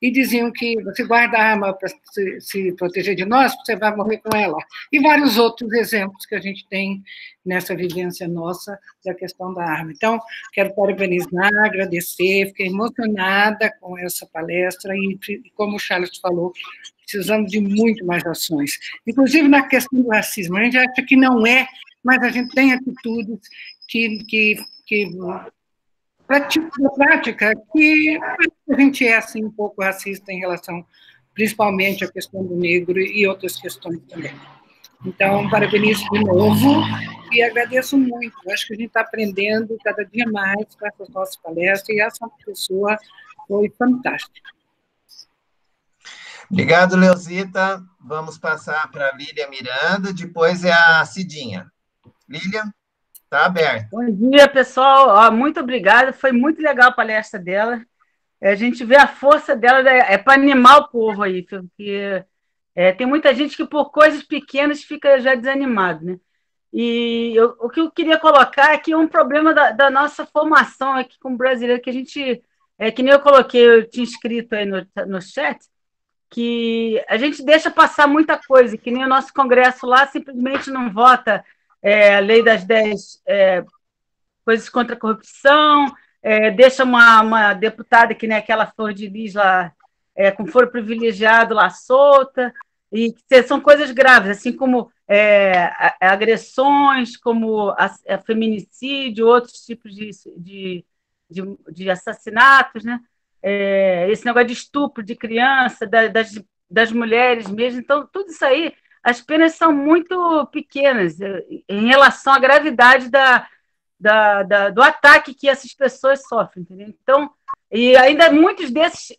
[SPEAKER 7] e diziam que você guarda a arma para se, se, proteger de nós, você vai morrer com ela. E vários outros exemplos que a gente tem nessa vivência nossa da questão da arma. Então, quero parabenizar, agradecer, fiquei emocionada com essa palestra e, como o Charles falou, precisamos de muito mais ações. Inclusive na questão do racismo, a gente acha que não é, mas a gente tem atitudes que, que, que na prática que a gente é assim um pouco racista em relação principalmente à questão do negro e outras questões também. Então, parabenizo de novo e agradeço muito. Acho que a gente está aprendendo cada dia mais com essas nossas palestras e essa pessoa foi fantástica.
[SPEAKER 1] Obrigado, Leozita. Vamos passar para a Lília Miranda, depois é a Cidinha. Lília? Está aberto.
[SPEAKER 8] Bom dia, pessoal. muito obrigada. Foi muito legal a palestra dela. É, a gente vê a força dela, é, é para animar o povo aí, porque é, tem muita gente que por coisas pequenas fica já desanimado, né? E eu, o que eu queria colocar é que é um problema da, da, nossa formação aqui como brasileiro, que a gente é que nem eu coloquei, eu tinha escrito aí no, no chat, que a gente deixa passar muita coisa, que nem o nosso Congresso lá simplesmente não vota é, a lei das 10 é, coisas contra a corrupção, é, deixa uma, uma, deputada que nem aquela flor de lis lá, é, com foro privilegiado lá solta, e são coisas graves, assim como é, agressões, como a, a feminicídio, outros tipos de, de, de, de assassinatos, né? É, esse negócio de estupro de criança, da, das, das mulheres mesmo. Então, tudo isso aí, as penas são muito pequenas é, em relação à gravidade da, da, da, do ataque que essas pessoas sofrem. Entendeu? Então, e ainda muitos desses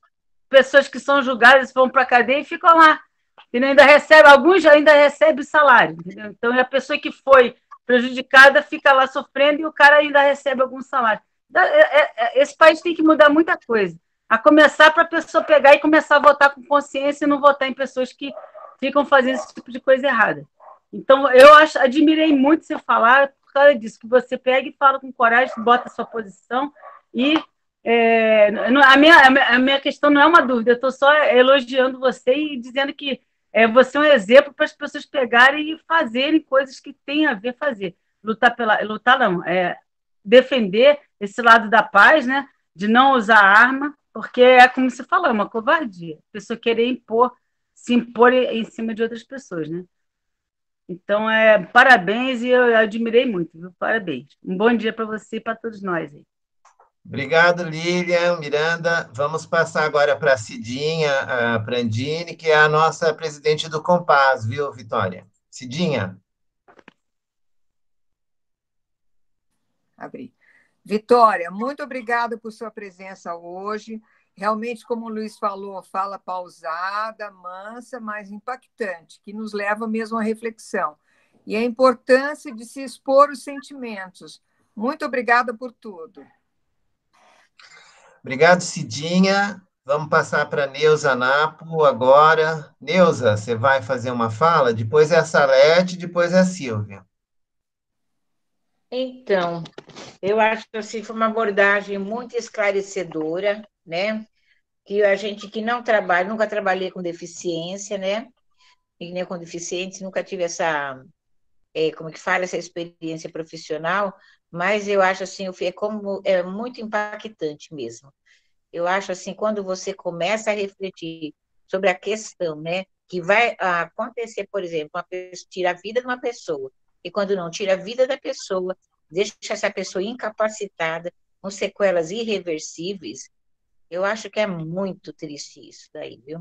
[SPEAKER 8] pessoas que são julgadas vão para a cadeia e ficam lá. Entendeu? Ainda recebe, alguns ainda recebem salário. Entendeu? Então, a pessoa que foi prejudicada fica lá sofrendo e o cara ainda recebe algum salário. É, é, é, esse país tem que mudar muita coisa. A começar para a pessoa pegar e começar a votar com consciência e não votar em pessoas que ficam fazendo esse tipo de coisa errada. Então, eu acho, admirei muito você falar por causa disso, que você pega e fala com coragem, bota a sua posição e é, a, minha, a minha questão não é uma dúvida, eu estou só elogiando você e dizendo que é, você é um exemplo para as pessoas pegarem e fazerem coisas que têm a ver fazer. Lutar pela. Lutar não, é defender esse lado da paz, né? De não usar arma, porque é como você falou, é uma covardia. A pessoa querer impor, se impor em cima de outras pessoas, né? Então, é, parabéns e eu admirei muito, viu? Parabéns. Um bom dia para você e para todos nós aí.
[SPEAKER 1] Obrigado, Lilian, Miranda. Vamos passar agora para a Cidinha a Prandini, que é a nossa presidente do Compaz, viu, Vitória? Cidinha.
[SPEAKER 9] Abri. Vitória, muito obrigada por sua presença hoje. Realmente, como o Luiz falou, fala pausada, mansa, mas impactante, que nos leva mesmo à reflexão. E a importância de se expor os sentimentos. Muito obrigada por tudo.
[SPEAKER 1] Obrigado, Cidinha. Vamos passar para Neuza Napo agora. Neuza, você vai fazer uma fala? Depois é a Salete, depois é a Silvia.
[SPEAKER 10] Então, eu acho que assim, foi uma abordagem muito esclarecedora, né? Que a gente que não trabalha, nunca trabalhei com deficiência, né? E nem com deficientes, nunca tive essa, é, como que fala, essa experiência profissional, mas eu acho assim, é como é muito impactante mesmo. Eu acho assim, quando você começa a refletir sobre a questão, né, que vai acontecer, por exemplo, uma pessoa, tira a vida de uma pessoa, e quando não tira a vida da pessoa, deixa essa pessoa incapacitada, com sequelas irreversíveis, eu acho que é muito triste isso daí, viu?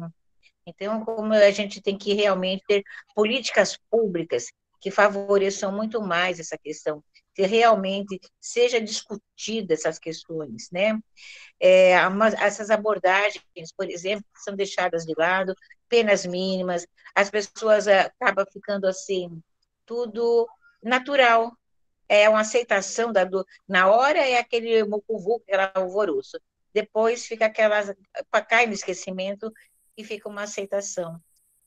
[SPEAKER 10] Então, como a gente tem que realmente ter políticas públicas que favoreçam muito mais essa questão que realmente seja discutida essas questões, né? É, essas abordagens, por exemplo, são deixadas de lado, penas mínimas, as pessoas é, acabam ficando assim, tudo natural, é uma aceitação da dor. Na hora é aquele mucuvu, aquele alvoroço. Depois fica aquelas, cai no esquecimento e fica uma aceitação.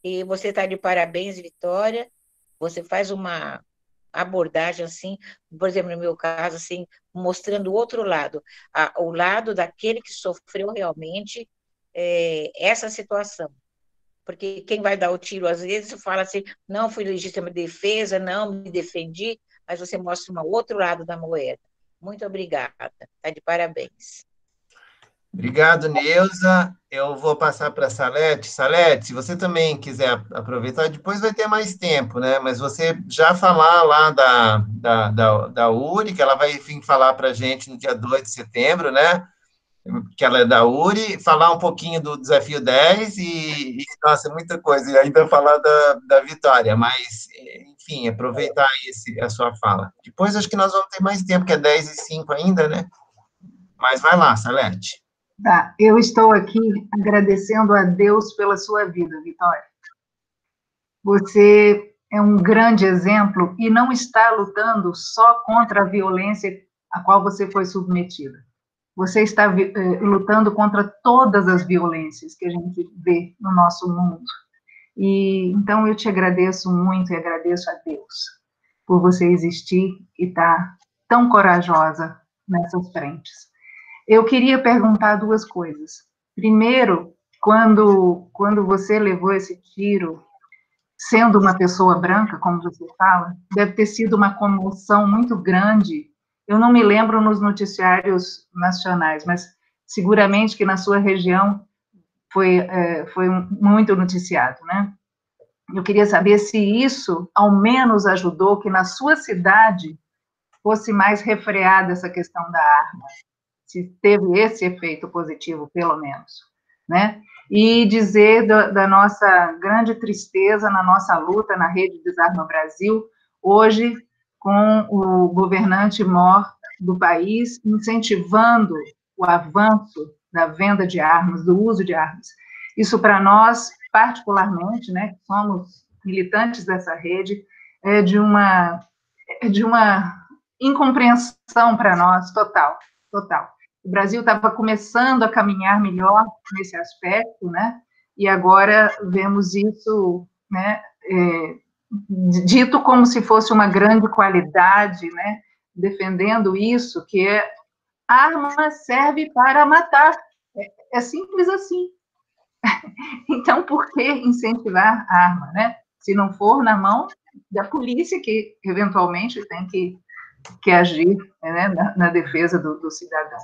[SPEAKER 10] E você está de parabéns, Vitória. Você faz uma abordagem assim, por exemplo, no meu caso, assim, mostrando o outro lado, a, o lado daquele que sofreu realmente é, essa situação. Porque quem vai dar o tiro, às vezes, fala assim, não fui legítima defesa, não me defendi, mas você mostra um outro lado da moeda. Muito obrigada, está de parabéns.
[SPEAKER 1] Obrigado, Neuza. Eu vou passar para a Salete. Salete, se você também quiser aproveitar, depois vai ter mais tempo, né? Mas você já falar lá da, da, da, da URI, que ela vai vir falar para a gente no dia 2 de setembro, né? Que ela é da URI, falar um pouquinho do Desafio 10 e, e nossa, muita coisa, e ainda falar da, da vitória, mas, enfim, aproveitar esse, a sua fala. Depois acho que nós vamos ter mais tempo, que é 10 e 5 ainda, né? Mas vai lá, Salete.
[SPEAKER 11] Tá, eu estou aqui agradecendo a Deus pela sua vida, Vitória. Você é um grande exemplo e não está lutando só contra a violência a qual você foi submetida. Você está eh, lutando contra todas as violências que a gente vê no nosso mundo. E então eu te agradeço muito e agradeço a Deus por você existir e estar tá tão corajosa nessas frentes. Eu queria perguntar duas coisas. Primeiro, quando, quando você levou esse tiro, sendo uma pessoa branca, como você fala, deve ter sido uma comoção muito grande. Eu não me lembro nos noticiários nacionais, mas seguramente que na sua região foi, é, foi muito noticiado, né? Eu queria saber se isso, ao menos, ajudou que na sua cidade fosse mais refreada essa questão da arma, se teve esse efeito positivo, pelo menos, né? E dizer da, da nossa grande tristeza na nossa luta na rede Desarma Brasil, hoje com o governante mor do país incentivando o avanço da venda de armas, do uso de armas. Isso para nós, particularmente, né, que somos militantes dessa rede, é de uma é de uma incompreensão para nós total, total. O Brasil estava começando a caminhar melhor nesse aspecto, né? E agora vemos isso, né? É, dito como se fosse uma grande qualidade, né? Defendendo isso, que é arma serve para matar. É, é simples assim. Então, por que incentivar a arma, né? Se não for na mão da polícia, que eventualmente tem que, que agir né, na, na defesa do, do, cidadão.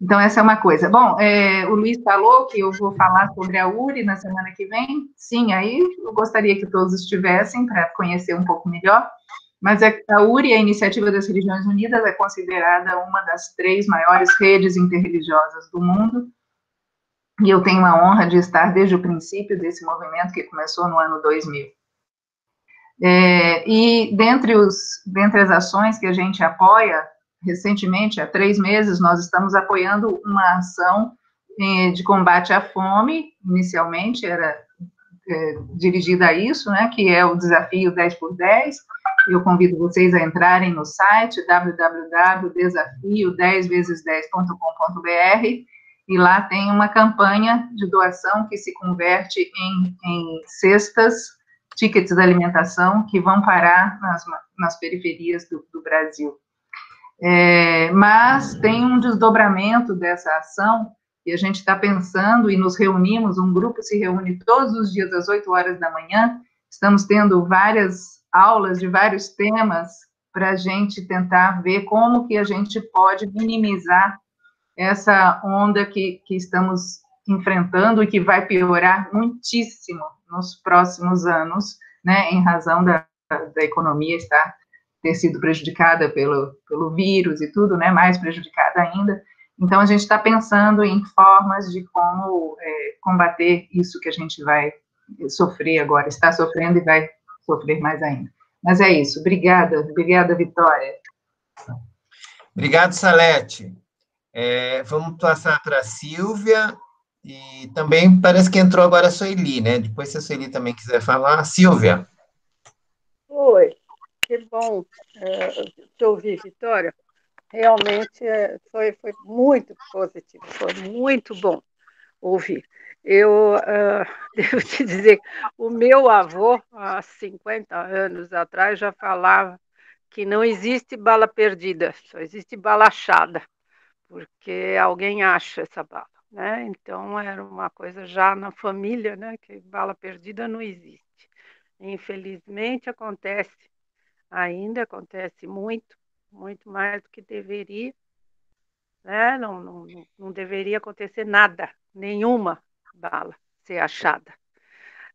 [SPEAKER 11] Então, essa é uma coisa. Bom, é, o Luiz falou que eu vou falar sobre a URI na semana que vem. Sim, aí eu gostaria que todos estivessem para conhecer um pouco melhor. Mas é a URI, a Iniciativa das Religiões Unidas, é considerada uma das três maiores redes interreligiosas do mundo. E eu tenho a honra de estar desde o princípio desse movimento que começou no ano 2000. É, e dentre, os, dentre as ações que a gente apoia, recentemente, há três meses, nós estamos apoiando uma ação é, de combate à fome, inicialmente era é, dirigida a isso, né, que é o desafio 10 por 10, eu convido vocês a entrarem no site www.desafio10vezes10.com.br e lá tem uma campanha de doação que se converte em, em cestas, tickets de alimentação que vão parar nas, nas periferias do, do Brasil. É, mas tem um desdobramento dessa ação e a gente está pensando e nos reunimos, um grupo se reúne todos os dias às 8 horas da manhã, estamos tendo várias aulas de vários temas para a gente tentar ver como que a gente pode minimizar essa onda que, que estamos enfrentando e que vai piorar muitíssimo nos próximos anos, né, em razão da, da economia estar ter sido prejudicada pelo, pelo vírus e tudo, né, mais prejudicada ainda. Então, a gente está pensando em formas de como é, combater isso que a gente vai sofrer agora, está sofrendo e vai sofrer mais ainda. Mas é isso. Obrigada, obrigada, Vitória.
[SPEAKER 1] Obrigado, Salete. É, vamos passar para a Silvia, e também parece que entrou agora a Sueli, né? Depois, se a Sueli também quiser falar. Silvia.
[SPEAKER 12] Oi, que bom é, te ouvir, Vitória. Realmente é, foi, foi muito positivo, foi muito bom ouvir. Eu uh, devo te dizer, o meu avô, há 50 anos atrás, já falava que não existe bala perdida, só existe bala achada, porque alguém acha essa bala. Né? Então, era uma coisa já na família, né? que bala perdida não existe. Infelizmente, acontece ainda, acontece muito, muito mais do que deveria. Né? Não, não, não deveria acontecer nada, nenhuma bala ser achada.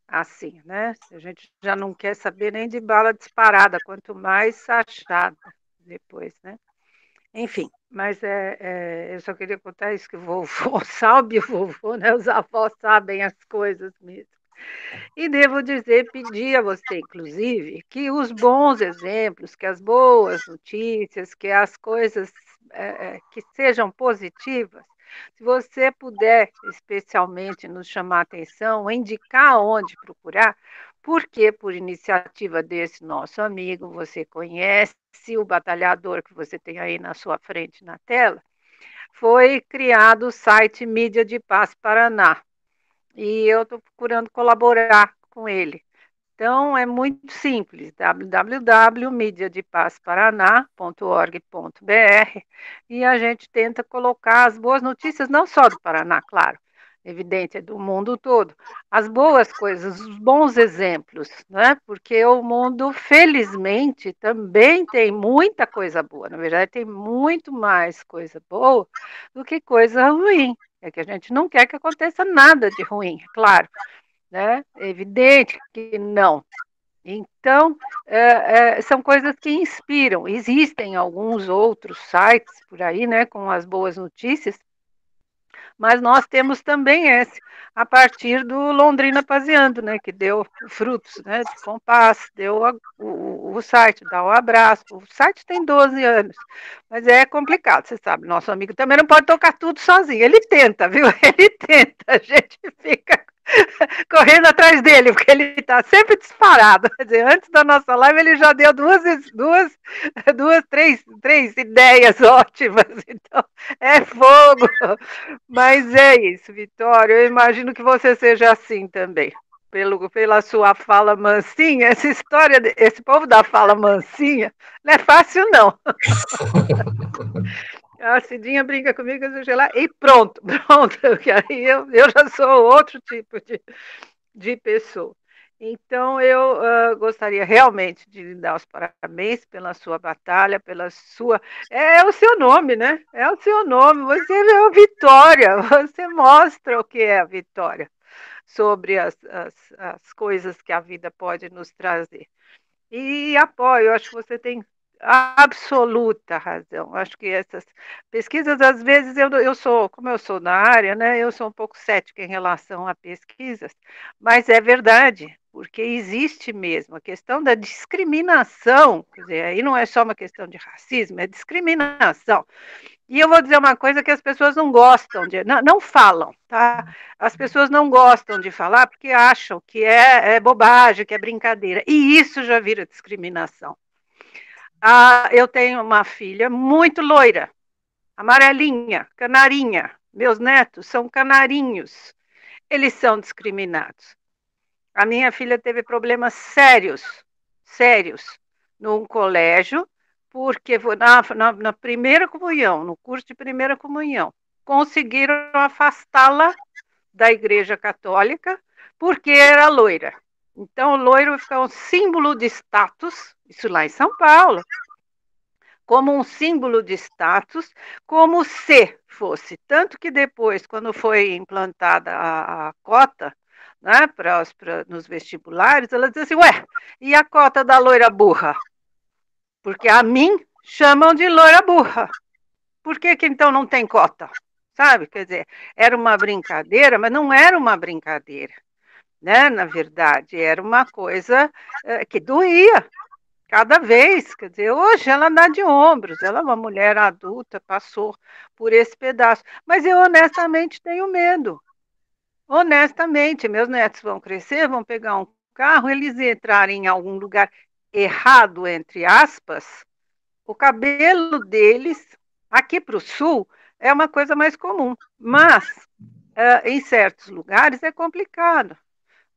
[SPEAKER 12] Assim, né? A gente já não quer saber nem de bala disparada, quanto mais achada depois, né? Enfim, mas é, é, eu só queria contar isso, que o vovô sabe o vovô, né? Os avós sabem as coisas mesmo. E devo dizer, pedir a você, inclusive, que os bons exemplos, que as boas notícias, que as coisas é, é que sejam positivas, se você puder, especialmente, nos chamar atenção, indicar onde procurar, porque, por iniciativa desse nosso amigo, você conhece o batalhador que você tem aí na sua frente na tela, foi criado o site Mídia de Paz Paraná. E eu estou procurando colaborar com ele. Então, é muito simples, www.mediadepasparaná.org.br e a gente tenta colocar as boas notícias, não só do Paraná, claro, evidente, é do mundo todo, as boas coisas, os bons exemplos, né? porque o mundo, felizmente, também tem muita coisa boa, na verdade, tem muito mais coisa boa do que coisa ruim, é que a gente não quer que aconteça nada de ruim, é claro, né? É evidente que não. Então, é, é, são coisas que inspiram. Existem alguns outros sites por aí, né, com as boas notícias, mas nós temos também esse, a partir do Londrina Paseando, né, que deu frutos, né, de Compass, deu a, o, o, site, dá o um abraço, o site tem 12 anos, mas é complicado, você sabe, nosso amigo também não pode tocar tudo sozinho, ele tenta, viu, ele tenta, a gente fica correndo atrás dele, porque ele está sempre disparado. Quer dizer, antes da nossa live, ele já deu duas, duas, duas três, três ideias ótimas. Então, é fogo. Mas é isso, Vitória. Eu imagino que você seja assim também. Pelo, pela sua fala mansinha, essa história, esse povo da fala mansinha, não é fácil, não. A Cidinha brinca comigo, eu sei lá, e pronto, pronto, que aí eu, eu já sou outro tipo de, de pessoa. Então, eu uh, gostaria realmente de lhe dar os parabéns pela sua batalha, pela sua. É o seu nome, né? É o seu nome. Você é a vitória, você mostra o que é a vitória sobre as, as, as coisas que a vida pode nos trazer. E apoio, acho que você tem absoluta razão. Acho que essas pesquisas, às vezes, eu, eu sou, como eu sou na área, né, eu sou um pouco cética em relação a pesquisas, mas é verdade, porque existe mesmo a questão da discriminação, quer dizer, aí não é só uma questão de racismo, é discriminação. E eu vou dizer uma coisa que as pessoas não gostam de, não, não falam, tá? As pessoas não gostam de falar porque acham que é, é bobagem, que é brincadeira, e isso já vira discriminação. Ah, eu tenho uma filha muito loira, amarelinha, canarinha. Meus netos são canarinhos. Eles são discriminados. A minha filha teve problemas sérios, sérios, num colégio, porque na, na, na primeira comunhão, no curso de primeira comunhão, conseguiram afastá-la da Igreja Católica porque era loira. Então, o loiro fica um símbolo de status, isso lá em São Paulo, como um símbolo de status, como se fosse. Tanto que depois, quando foi implantada a, a cota né, pra, pra, nos vestibulares, ela diz assim, ué, e a cota da loira burra? Porque a mim chamam de loira burra. Por que, que então não tem cota? Sabe? Quer dizer, era uma brincadeira, mas não era uma brincadeira né? Na verdade, era uma coisa é, que doía cada vez. Quer dizer, hoje ela dá de ombros, ela é uma mulher adulta, passou por esse pedaço. Mas eu honestamente tenho medo. Honestamente, meus netos vão crescer, vão pegar um carro, eles entrarem em algum lugar errado, entre aspas, o cabelo deles, aqui para o sul, é uma coisa mais comum. Mas, uh, em certos lugares, é complicado.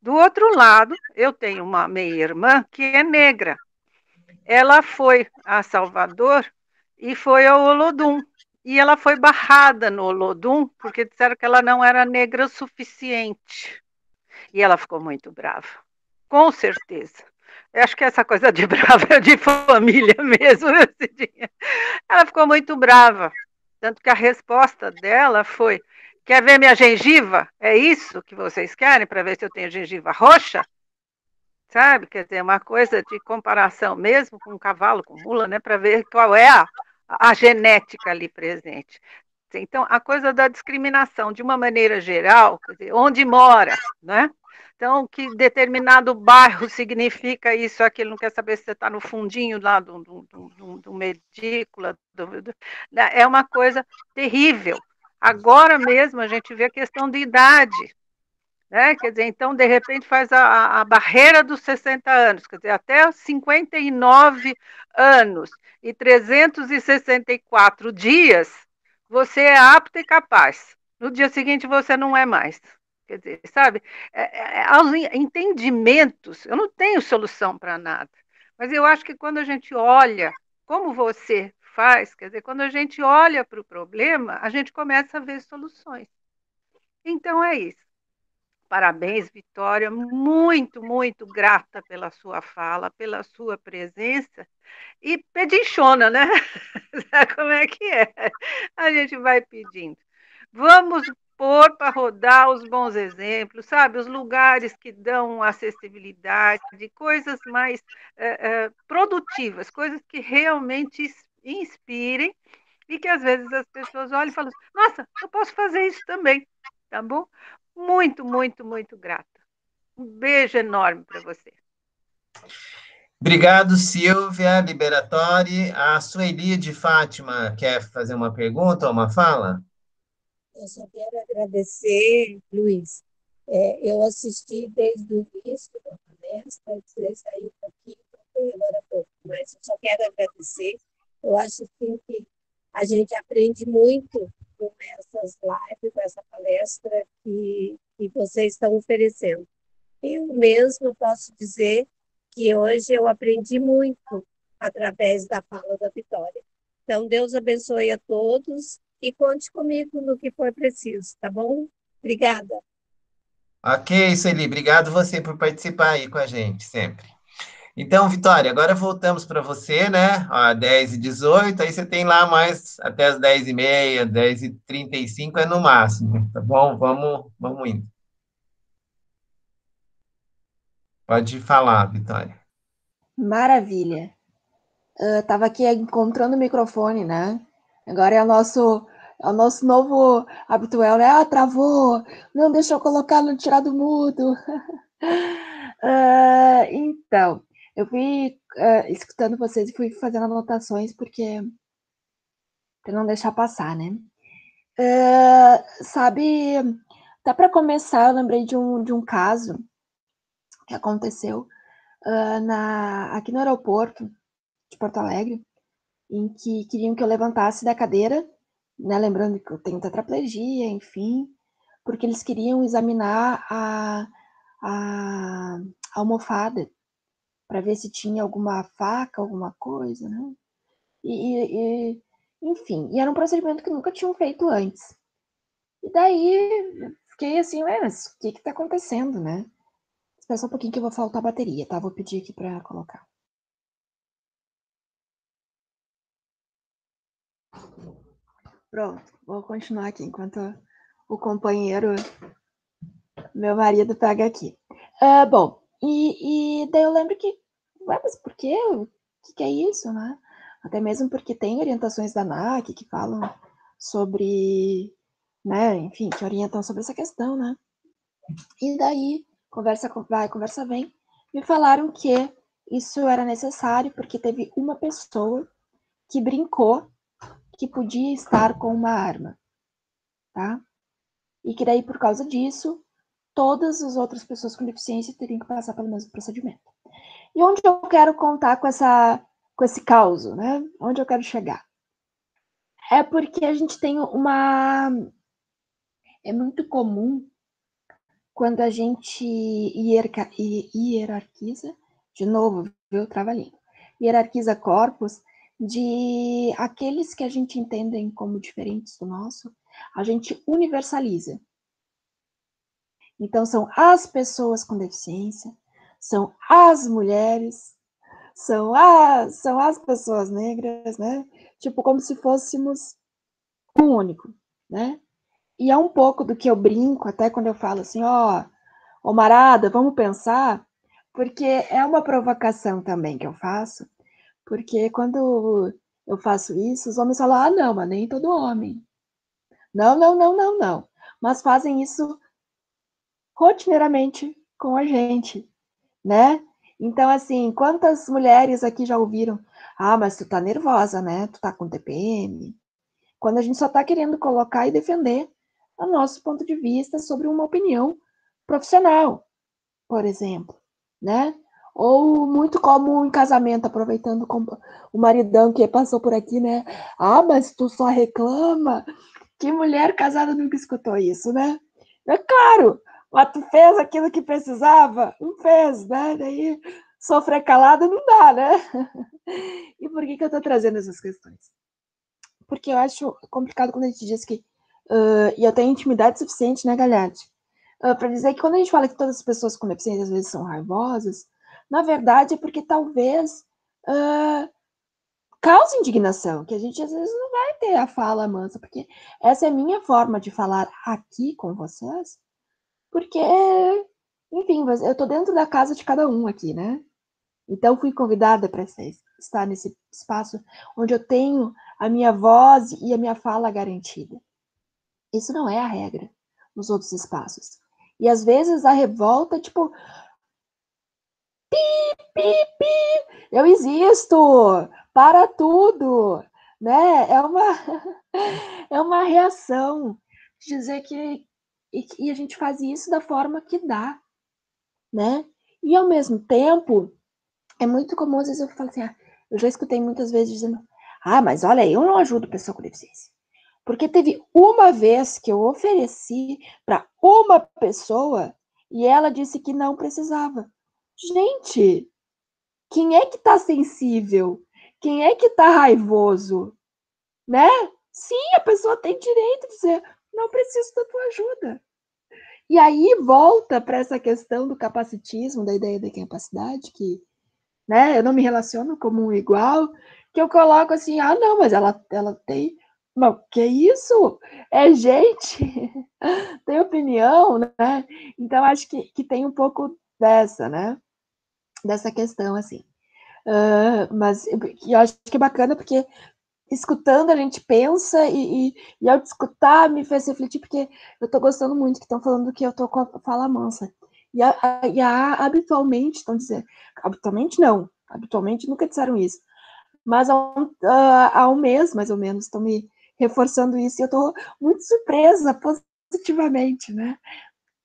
[SPEAKER 12] Do outro lado, eu tenho uma meia-irmã que é negra. Ela foi a Salvador e foi ao Olodum. E ela foi barrada no Olodum porque disseram que ela não era negra o suficiente. E ela ficou muito brava. Com certeza. Eu acho que essa coisa de brava é de família mesmo, Ela ficou muito brava. Tanto que a resposta dela foi: Quer ver minha gengiva? É isso que vocês querem para ver se eu tenho gengiva roxa? Sabe? Quer dizer, uma coisa de comparação mesmo com um cavalo, com mula, né? Para ver qual é a, a genética ali presente. Então, a coisa da discriminação, de uma maneira geral, dizer, onde mora, né? Então, que determinado bairro significa isso, aquilo, não quer saber se você está no fundinho lá do, do, do, do medícula, do, do, né? é uma coisa terrível. Agora mesmo a gente vê a questão de idade. Né? Quer dizer, então, de repente, faz a, a barreira dos 60 anos, quer dizer, até 59 anos e 364 dias, você é apto e capaz. No dia seguinte, você não é mais. Quer dizer, sabe, é, é, aos entendimentos, eu não tenho solução para nada, mas eu acho que quando a gente olha como você faz, quer dizer, quando a gente olha para o problema, a gente começa a ver soluções. Então é isso. Parabéns, Vitória. Muito, muito grata pela sua fala, pela sua presença. E pedinchona, né? Sabe como é que é? A gente vai pedindo. Vamos pôr para rodar os bons exemplos, sabe? Os lugares que dão acessibilidade, coisas mais é, é, produtivas, coisas que realmente inspirem e que às vezes as pessoas olham e falam: Nossa, eu posso fazer isso também, tá bom? Muito, muito, muito grata. Um beijo enorme para você.
[SPEAKER 1] Obrigado, Silvia Liberatori. A Sueli de Fátima quer fazer uma pergunta ou uma fala?
[SPEAKER 13] Eu só quero agradecer, Luiz. É, eu assisti desde o início da palestra, precisei sair um pouquinho, agora pouco, mas eu só quero agradecer. Eu acho que a gente aprende muito com essas lives, com essa palestra que, que vocês estão oferecendo. Eu mesmo posso dizer que hoje eu aprendi muito através da fala da Vitória. Então, Deus abençoe a todos e conte comigo no que for preciso, tá bom? Obrigada.
[SPEAKER 1] Ok, Sueli, obrigado você por participar aí com a gente sempre. Então, Vitória, agora voltamos para você, né? Ó, 10 e 18, aí você tem lá mais até as 10 e meia, 10 e 35 é no máximo, tá bom? Vamos, vamos indo. Pode falar, Vitória.
[SPEAKER 2] Maravilha. Estava aqui encontrando o microfone, né? Agora é o nosso, é o nosso novo habitual, né? Ah, travou! Não, deixa eu colocar no tirar do mudo. uh, então, eu fui uh, escutando vocês e fui fazendo anotações porque para não deixar passar, né? Uh, sabe, tá para começar, eu lembrei de um, de um caso que aconteceu uh, na, aqui no aeroporto de Porto Alegre, em que queriam que eu levantasse da cadeira, né? Lembrando que eu tenho tetraplegia, enfim, porque eles queriam examinar a, a, a almofada para ver se tinha alguma faca, alguma coisa, né? E, e, enfim, e era um procedimento que nunca tinham feito antes. E daí fiquei assim, mas o que que tá acontecendo, né? Espera só um pouquinho que eu vou faltar bateria, tá? Vou pedir aqui para colocar. Pronto, vou continuar aqui enquanto o companheiro, meu marido, pega aqui. Uh, bom, e, e daí eu lembro que, ué, mas por quê? O que, que é isso, né? Até mesmo porque tem orientações da NAC que falam sobre, né, enfim, que orientam sobre essa questão, né? E daí, conversa vai, conversa vem, me falaram que isso era necessário porque teve uma pessoa que brincou que podia estar com uma arma, tá? E que daí, por causa disso, todas as outras pessoas com deficiência teriam que passar pelo mesmo procedimento. E onde eu quero contar com essa com esse caos, né? Onde eu quero chegar? É porque a gente tem uma é muito comum quando a gente hierarquiza, de novo, viu, trava-língua, hierarquiza corpos de aqueles que a gente entende como diferentes do nosso, a gente universaliza. Então, são as pessoas com deficiência, são as mulheres, são as, são as pessoas negras, né? Tipo, como se fôssemos um único, né? E é um pouco do que eu brinco, até quando eu falo assim, ó, oh, Marada, vamos pensar, porque é uma provocação também que eu faço, porque quando eu faço isso, os homens falam, ah, não, mas nem todo homem. Não, não, não, não, não. Mas fazem isso rotineiramente com a gente, né? Então, assim, quantas mulheres aqui já ouviram? Ah, mas tu tá nervosa, né? Tu tá com TPM. Quando a gente só tá querendo colocar e defender o nosso ponto de vista sobre uma opinião profissional, por exemplo, né? Ou muito como em casamento, aproveitando o maridão que passou por aqui, né? Ah, mas tu só reclama. Que mulher casada nunca escutou isso, né? É claro, mas tu fez aquilo que precisava? Não fez, né? Daí sofrer calado não dá, né? E por que, que eu estou trazendo essas questões? Porque eu acho complicado quando a gente diz que. Uh, e eu tenho intimidade suficiente, né, Galhardi? Uh, para dizer que quando a gente fala que todas as pessoas com deficiência às vezes são raivosas, na verdade é porque talvez uh, causa indignação, que a gente às vezes não vai ter a fala mansa, porque essa é a minha forma de falar aqui com vocês, porque, enfim, eu estou dentro da casa de cada um aqui, né? Então, fui convidada para estar nesse espaço onde eu tenho a minha voz e a minha fala garantida. Isso não é a regra nos outros espaços. E às vezes a revolta, tipo, pi, pi, pi, eu existo, para tudo, né? É uma, é uma reação dizer que e, e a gente faz isso da forma que dá, né? E ao mesmo tempo, é muito comum, às vezes eu falo assim, ah, eu já escutei muitas vezes dizendo, ah, mas olha, eu não ajudo pessoa com deficiência. Porque teve uma vez que eu ofereci para uma pessoa e ela disse que não precisava. Gente, quem é que tá sensível? Quem é que tá raivoso? Né? Sim, a pessoa tem direito de dizer, não preciso da tua ajuda. E aí volta para essa questão do capacitismo, da ideia da capacidade, que né? Eu não me relaciono como um igual, que eu coloco assim, ah, não, mas ela, ela tem. Não, que isso? É gente, tem opinião, né? Então, acho que, que tem um pouco dessa, né? Dessa questão, assim. Uh, mas eu acho que é bacana porque escutando a gente pensa e, e, e, ao escutar me fez refletir porque eu tô gostando muito que estão falando que eu tô com a fala mansa. E, a, a, e a, habitualmente estão dizendo, habitualmente não, habitualmente nunca disseram isso, mas há um, uh, há um mês, mais ou menos, estão me reforçando isso, e eu estou muito surpresa, positivamente, né?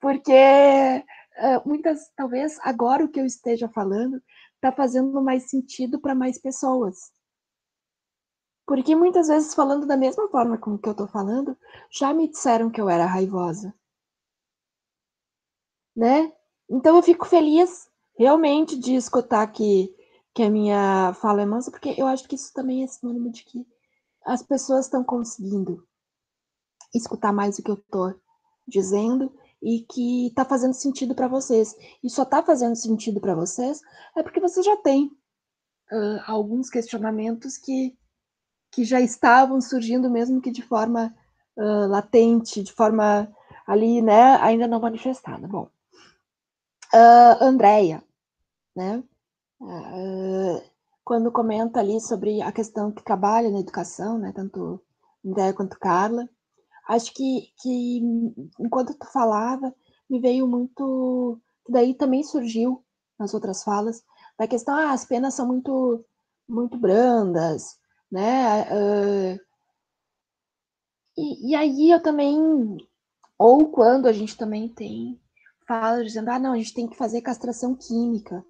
[SPEAKER 2] Porque uh, muitas, talvez agora o que eu esteja falando está fazendo mais sentido para mais pessoas. Porque muitas vezes, falando da mesma forma como que eu estou falando, já me disseram que eu era raivosa. Né? Então eu fico feliz realmente de escutar que, que a minha fala é mansa, porque eu acho que isso também é sinônimo de que as pessoas estão conseguindo escutar mais o que eu estou dizendo e que está fazendo sentido para vocês. E só está fazendo sentido para vocês é porque vocês já têm uh, alguns questionamentos que, que já estavam surgindo, mesmo que de forma uh, latente, de forma ali, né, ainda não manifestada. Bom, uh, Andréia, né? Uh, quando comenta ali sobre a questão que trabalha na educação, né? Tanto Andréia quanto Carla, acho que, que enquanto tu falava, me veio muito. Daí também surgiu nas outras falas, da questão, ah, as penas são muito, muito brandas, né? Uh, e, e aí eu também, ou quando a gente também tem fala dizendo, ah, não, a gente tem que fazer castração química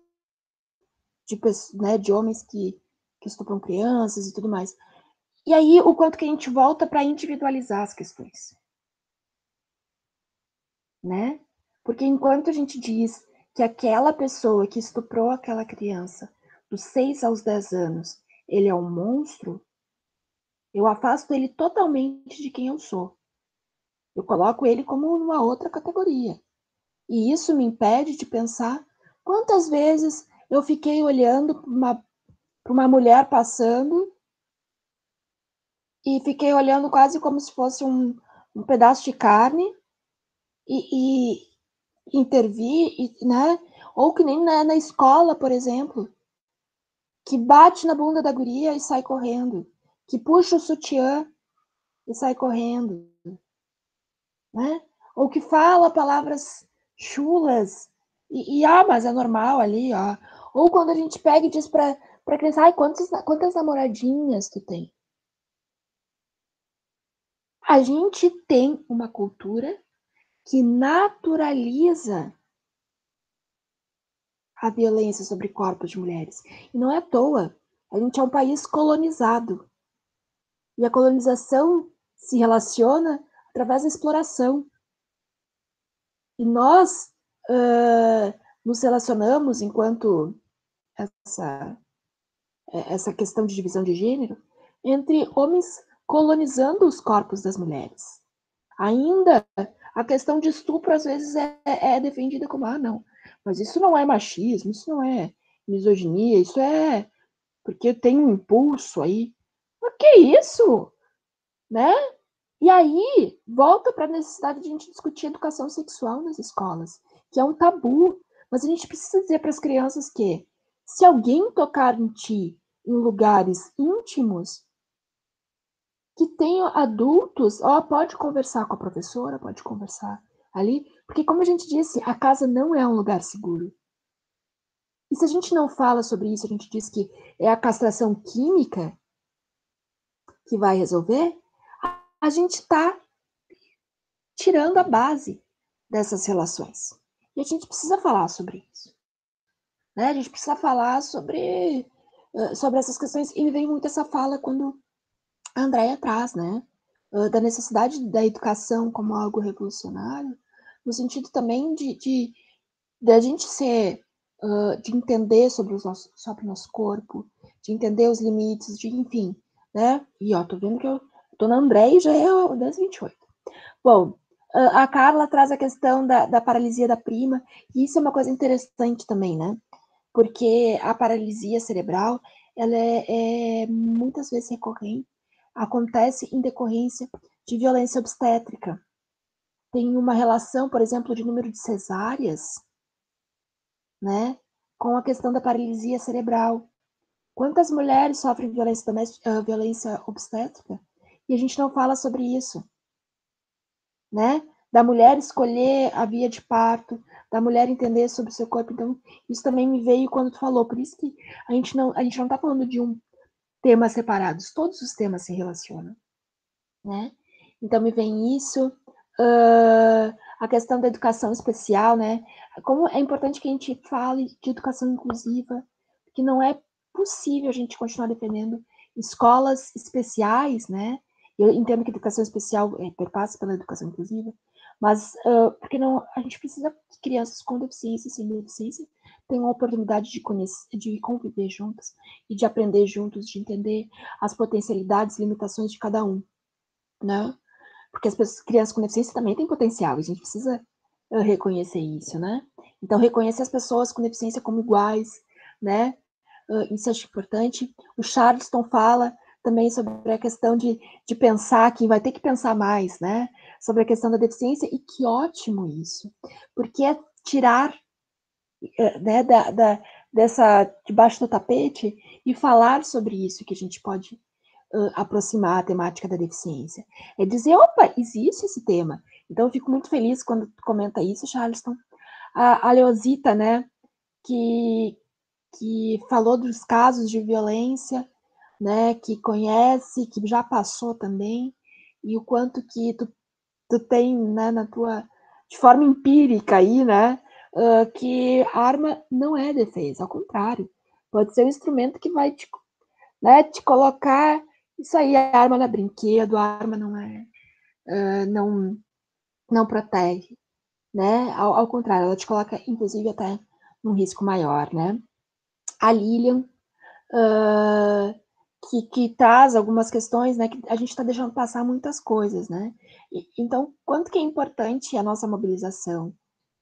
[SPEAKER 2] de, né, de homens que, que estupram crianças e tudo mais. E aí, o quanto que a gente volta para individualizar as questões. Né? Porque enquanto a gente diz que aquela pessoa que estuprou aquela criança dos 6 aos 10 anos, ele é um monstro, eu afasto ele totalmente de quem eu sou. Eu coloco ele como uma outra categoria. E isso me impede de pensar quantas vezes eu fiquei olhando para uma, uma mulher passando e fiquei olhando quase como se fosse um, um pedaço de carne e, e intervir, e, né? Ou que nem na, na escola, por exemplo, que bate na bunda da guria e sai correndo, que puxa o sutiã e sai correndo, né? Ou que fala palavras chulas. E, e, ah, mas é normal ali, ó. Ou quando a gente pega e diz pra, pra criança, ai, quantas, quantas namoradinhas tu tem? A gente tem uma cultura que naturaliza a violência sobre corpos de mulheres. E não é à toa. A gente é um país colonizado. E a colonização se relaciona através da exploração. E nós uh, nos relacionamos enquanto essa, essa questão de divisão de gênero entre homens colonizando os corpos das mulheres. Ainda a questão de estupro às vezes é, é defendida como ah não, mas isso não é machismo, isso não é misoginia, isso é porque tem um impulso aí. Mas que isso? Né? E aí, volta para a necessidade de a gente discutir educação sexual nas escolas, que é um tabu. Mas a gente precisa dizer para as crianças que, se alguém tocar em ti em lugares íntimos, que tenham adultos, ó, pode conversar com a professora, pode conversar ali, porque como a gente disse, a casa não é um lugar seguro. E se a gente não fala sobre isso, a gente diz que é a castração química que vai resolver, a gente está tirando a base dessas relações. E a gente precisa falar sobre isso. Né? A gente precisa falar sobre, sobre essas questões. E me vem muito essa fala quando a Andréia traz, né? Da necessidade da educação como algo revolucionário, no sentido também de, de, de a gente ser uh, de entender sobre, os nossos, sobre o nosso corpo, de entender os limites, de enfim, né? E ó, tô vendo que eu tô na André e já é o 1028. Bom, a Carla traz a questão da, da paralisia da prima, e isso é uma coisa interessante também, né? Porque a paralisia cerebral, ela é, é muitas vezes recorrente, acontece em decorrência de violência obstétrica. Tem uma relação, por exemplo, de número de cesáreas né, com a questão da paralisia cerebral. Quantas mulheres sofrem violência doméstica, uh, violência obstétrica e a gente não fala sobre isso, né? Da mulher escolher a via de parto, da mulher entender sobre o seu corpo. Então, isso também me veio quando tu falou. Por isso que a gente não a gente não está falando de um tema separados. Todos os temas se relacionam, né? Então me vem isso. Uh, a questão da educação especial, né? Como é importante que a gente fale de educação inclusiva, que não é possível a gente continuar defendendo escolas especiais, né? Eu entendo que educação especial é, perpassa pela educação inclusiva, mas uh, porque não a gente precisa que crianças com deficiência e sem deficiência tenham a oportunidade de conhecer, de conviver juntas e de aprender juntos, de entender as potencialidades e limitações de cada um, né? Porque as pessoas, crianças com deficiência também têm potencial, a gente precisa uh, reconhecer isso, né? Então, reconhecer as pessoas com deficiência como iguais, né? Uh, isso acho importante. O Charleston fala também sobre a questão de, de pensar, que vai ter que pensar mais, né? Sobre a questão da deficiência, e que ótimo isso, porque é tirar eh, né, da, da, dessa debaixo do tapete e falar sobre isso que a gente pode uh, aproximar a temática da deficiência. É dizer, opa, existe esse tema. Então, fico muito feliz quando tu comenta isso, Charleston. A, a né, que, que falou dos casos de violência, né, que conhece, que já passou também, e o quanto que tu, tu tem, né, na tua, de forma empírica aí, né, uh, que a arma não é defesa, ao contrário, pode ser um instrumento que vai te, né, te colocar isso aí, a arma não é brinquedo, a arma não é. Uh, não, não protege, né? Ao, ao, contrário, ela te coloca, inclusive, até num risco maior, né? A Lilian, uh, que, que traz algumas questões, né? Que a gente está deixando passar muitas coisas, né? E, então, quanto que é importante a nossa mobilização,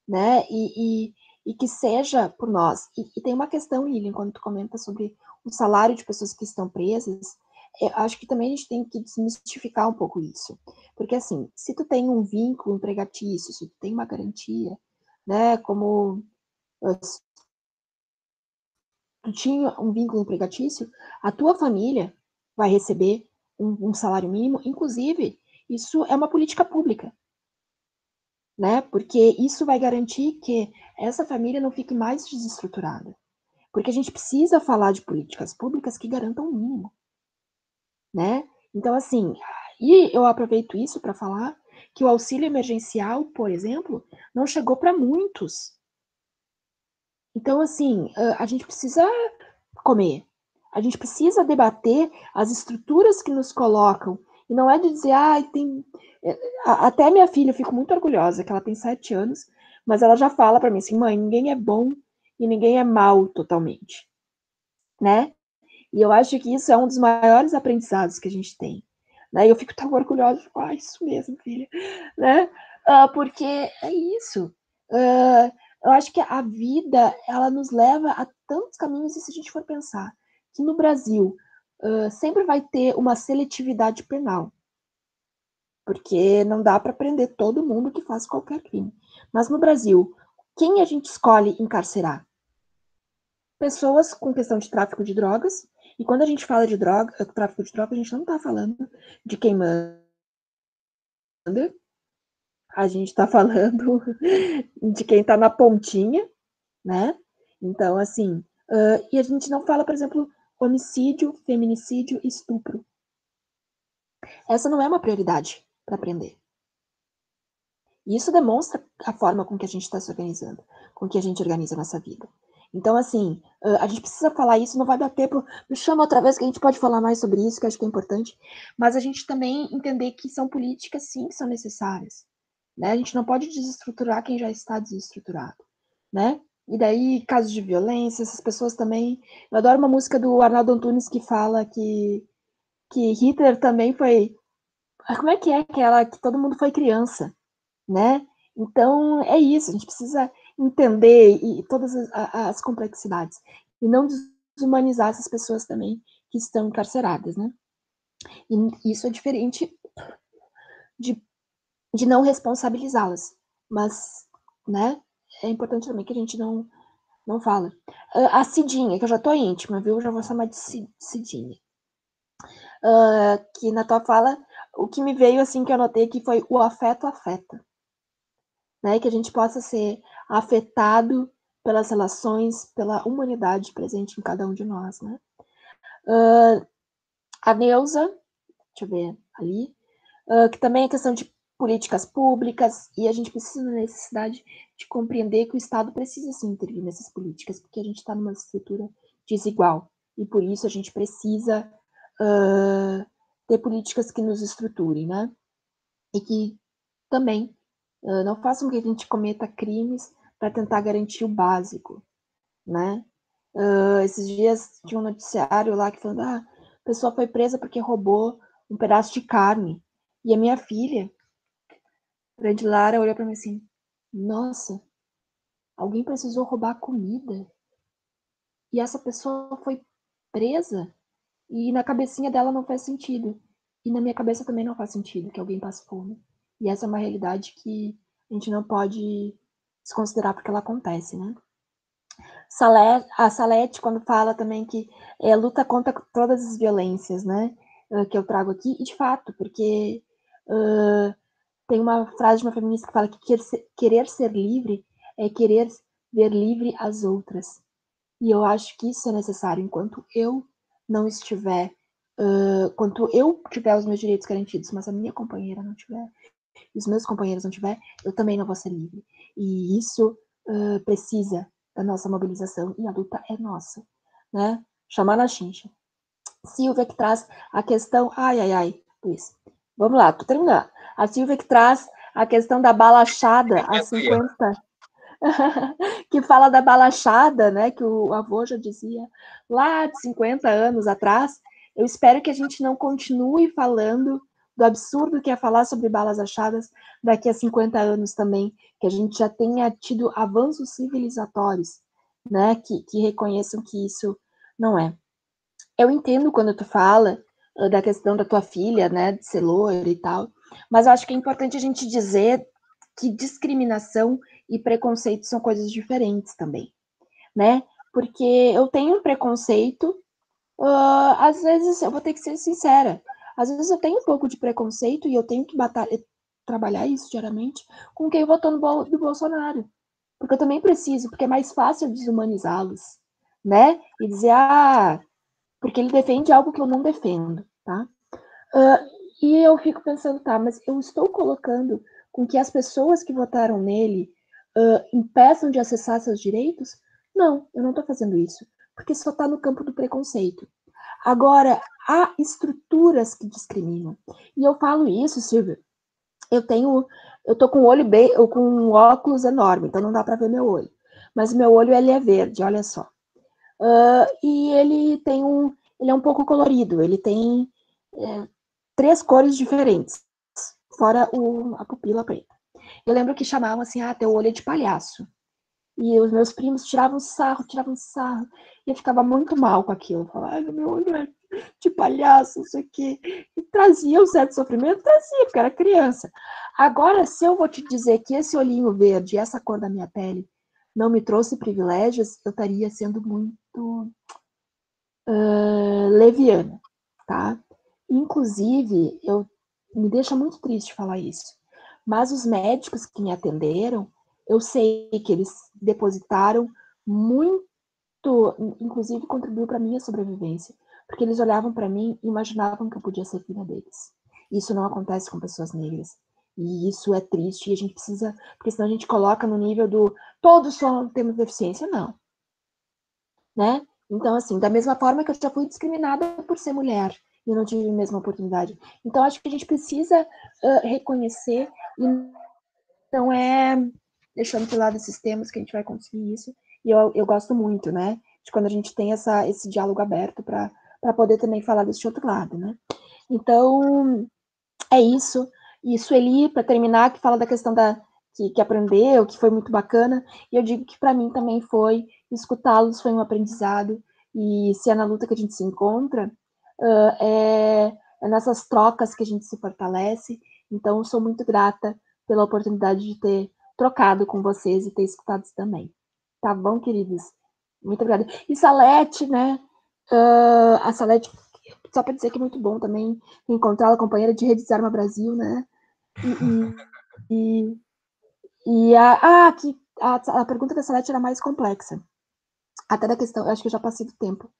[SPEAKER 2] né? E, e, e que seja por nós. E, e tem uma questão, Lilian, quando tu comenta sobre o salário de pessoas que estão presas, eu acho que também a gente tem que desmistificar um pouco isso. Porque, assim, se tu tem um vínculo empregatício, se tu tem uma garantia, né, como tu tinha um vínculo empregatício, a tua família vai receber um, um salário mínimo, inclusive, isso é uma política pública, né, porque isso vai garantir que essa família não fique mais desestruturada. Porque a gente precisa falar de políticas públicas que garantam o mínimo né? Então, assim, e eu aproveito isso para falar que o auxílio emergencial, por exemplo, não chegou para muitos. Então, assim, a gente precisa comer, a gente precisa debater as estruturas que nos colocam. E não é de dizer, ah, tem. É, até minha filha, eu fico muito orgulhosa, que ela tem sete anos, mas ela já fala para mim assim, mãe, ninguém é bom e ninguém é mal totalmente, né? E eu acho que isso é um dos maiores aprendizados que a gente tem. Né? E eu fico tão orgulhosa, tipo, ah, isso mesmo, filha, né? Uh, porque é isso. Uh, eu acho que a vida, ela nos leva a tantos caminhos, e se a gente for pensar que no Brasil uh, sempre vai ter uma seletividade penal, porque não dá para prender todo mundo que faz qualquer crime. Mas no Brasil, quem a gente escolhe encarcerar? Pessoas com questão de tráfico de drogas, e quando a gente fala de droga, tráfico de drogas, a gente não está falando de quem manda, a gente está falando de quem está na pontinha, né? Então, assim, uh, e a gente não fala, por exemplo, homicídio, feminicídio, estupro. Essa não é uma prioridade para aprender. Isso demonstra a forma com que a gente está se organizando, com que a gente organiza a nossa vida. Então, assim, a gente precisa falar isso, não vai dar tempo. Me chama outra vez que a gente pode falar mais sobre isso, que eu acho que é importante. Mas a gente também entender que são políticas, sim, que são necessárias. Né? A gente não pode desestruturar quem já está desestruturado. Né? E daí, casos de violência, essas pessoas também. Eu adoro uma música do Arnaldo Antunes que fala que, que Hitler também foi. Como é que é aquela que todo mundo foi criança? Né? Então, é isso, a gente precisa entender e todas as, as complexidades e não desumanizar essas pessoas também que estão encarceradas, né? E isso é diferente de, de não responsabilizá-las, mas, né? É importante também que a gente não não fala. Uh, a Cidinha, que eu já tô íntima, viu? Eu já vou chamar de Cidinha. Uh, que na tua fala, o que me veio assim que eu notei que foi o afeto afeta. Né? Que a gente possa ser afetado pelas relações, pela humanidade presente em cada um de nós, né? Uh, a Neuza, deixa eu ver ali, uh, que também é questão de políticas públicas, e a gente precisa da necessidade de compreender que o Estado precisa se intervir nessas políticas, porque a gente está numa estrutura desigual, e por isso a gente precisa uh, ter políticas que nos estruturem, né? E que também não façam que a gente cometa crimes para tentar garantir o básico, né? Uh, esses dias tinha um noticiário lá que falando, ah, a pessoa foi presa porque roubou um pedaço de carne. E a minha filha, grande Lara, olhou para mim assim, nossa, alguém precisou roubar comida. E essa pessoa foi presa. E na cabecinha dela não faz sentido. E na minha cabeça também não faz sentido que alguém passe fome. E essa é uma realidade que a gente não pode desconsiderar porque ela acontece, né? Salete, a Salete, quando fala também que é, luta contra todas as violências, né? Uh, que eu trago aqui, e de fato, porque uh, tem uma frase de uma feminista que fala que querer ser, querer ser livre é querer ver livre as outras. E eu acho que isso é necessário enquanto eu não estiver, uh, eu tiver os meus direitos garantidos, mas a minha companheira não tiver, e os meus companheiros não tiver, eu também não vou ser livre. E isso uh, precisa da nossa mobilização e a luta é nossa, né? Chamar na chincha. Silvia que traz a questão, ai, ai, ai, Luiz, vamos lá, tô terminando. A Silvia que traz a questão da balachada a 50, que fala da balachada, né, que o avô já dizia lá de 50 anos atrás. Eu espero que a gente não continue falando do absurdo que é falar sobre balas achadas daqui a 50 anos também, que a gente já tenha tido avanços civilizatórios, né, que, que reconheçam que isso não é. Eu entendo quando tu fala uh, da questão da tua filha, né, de ser loira e tal, mas eu acho que é importante a gente dizer que discriminação e preconceito são coisas diferentes também, né? Porque eu tenho um preconceito, uh, às vezes eu vou ter que ser sincera, às vezes eu tenho um pouco de preconceito e eu tenho que batalhar, trabalhar isso diariamente com quem votou no do Bolsonaro. Porque eu também preciso, porque é mais fácil desumanizá-los, né? E dizer, ah, porque ele defende algo que eu não defendo, tá? Uh, e eu fico pensando, tá, mas eu estou colocando com que as pessoas que votaram nele uh, impeçam de acessar seus direitos? Não, eu não estou fazendo isso, porque só está no campo do preconceito. Agora, há estruturas que discriminam. E eu falo isso, Silvia. Eu tenho Eu tô com o olho bem, eu com um óculos enorme, então não dá para ver meu olho. Mas meu olho ele é verde, olha só. Uh, e ele tem um, ele é um pouco colorido. Ele tem é, três cores diferentes, fora o, a pupila preta. Eu lembro que chamavam assim, ah, teu olho é de palhaço. E os meus primos tiravam sarro, tiravam sarro. E eu ficava muito mal com aquilo. Falava, meu olho é de palhaço, isso aqui. E trazia um certo sofrimento, trazia, porque era criança. Agora, se eu vou te dizer que esse olhinho verde, essa cor da minha pele, não me trouxe privilégios, eu estaria sendo muito uh, leviana, tá? Inclusive, eu me deixa muito triste falar isso, mas os médicos que me atenderam, eu sei que eles depositaram muito, inclusive contribuiu para minha sobrevivência, porque eles olhavam para mim e imaginavam que eu podia ser filha deles. Isso não acontece com pessoas negras. E isso é triste e a gente precisa, porque senão a gente coloca no nível do todos só temos deficiência, não. Né? Então, assim, da mesma forma que eu já fui discriminada por ser mulher e não tive a mesma oportunidade. Então, acho que a gente precisa uh, reconhecer e não é deixando de lado esses temas que a gente vai conseguir isso. E eu, eu gosto muito, né? De quando a gente tem essa, esse diálogo aberto para poder também falar desse outro lado, né? Então, é isso. E Sueli, para terminar, que fala da questão da que, que aprendeu, que foi muito bacana, e eu digo que para mim também foi, escutá-los foi um aprendizado, e se é na luta que a gente se encontra, uh, é, é nessas trocas que a gente se fortalece, então sou muito grata pela oportunidade de ter trocado com vocês e ter escutado também. Tá bom, queridos? Muito obrigada. E Salete, né? Uh, a Salete só para dizer que é muito bom também encontrá-la companheira de Rede Desarma Brasil, né? E, e, e a, ah, que a, a pergunta da Salete era mais complexa. Até da questão, acho que eu já passei do tempo.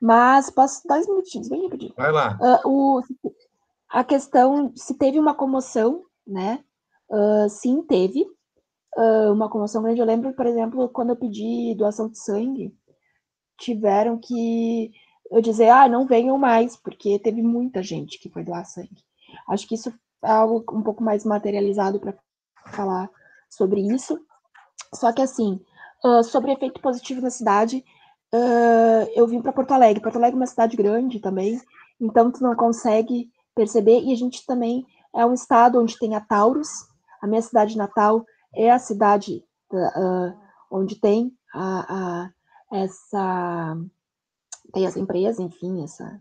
[SPEAKER 2] Mas posso dois minutinhos, bem rapidinho.
[SPEAKER 1] Vai lá.
[SPEAKER 2] Uh, o, a questão, se teve uma comoção, né? Uh, sim, teve. Uh, uma comoção grande. Eu lembro, por exemplo, quando eu pedi doação de sangue, tiveram que eu dizer, ah, não venham mais, porque teve muita gente que foi doar sangue. Acho que isso é algo um pouco mais materializado para falar sobre isso. Só que, assim, uh, sobre efeito positivo na cidade, uh, eu vim para Porto Alegre. Porto Alegre é uma cidade grande também, então tu não consegue perceber. E a gente também é um estado onde tem a Taurus. A minha cidade natal é a cidade uh, onde tem a, a, essa tem essa empresa, enfim, essa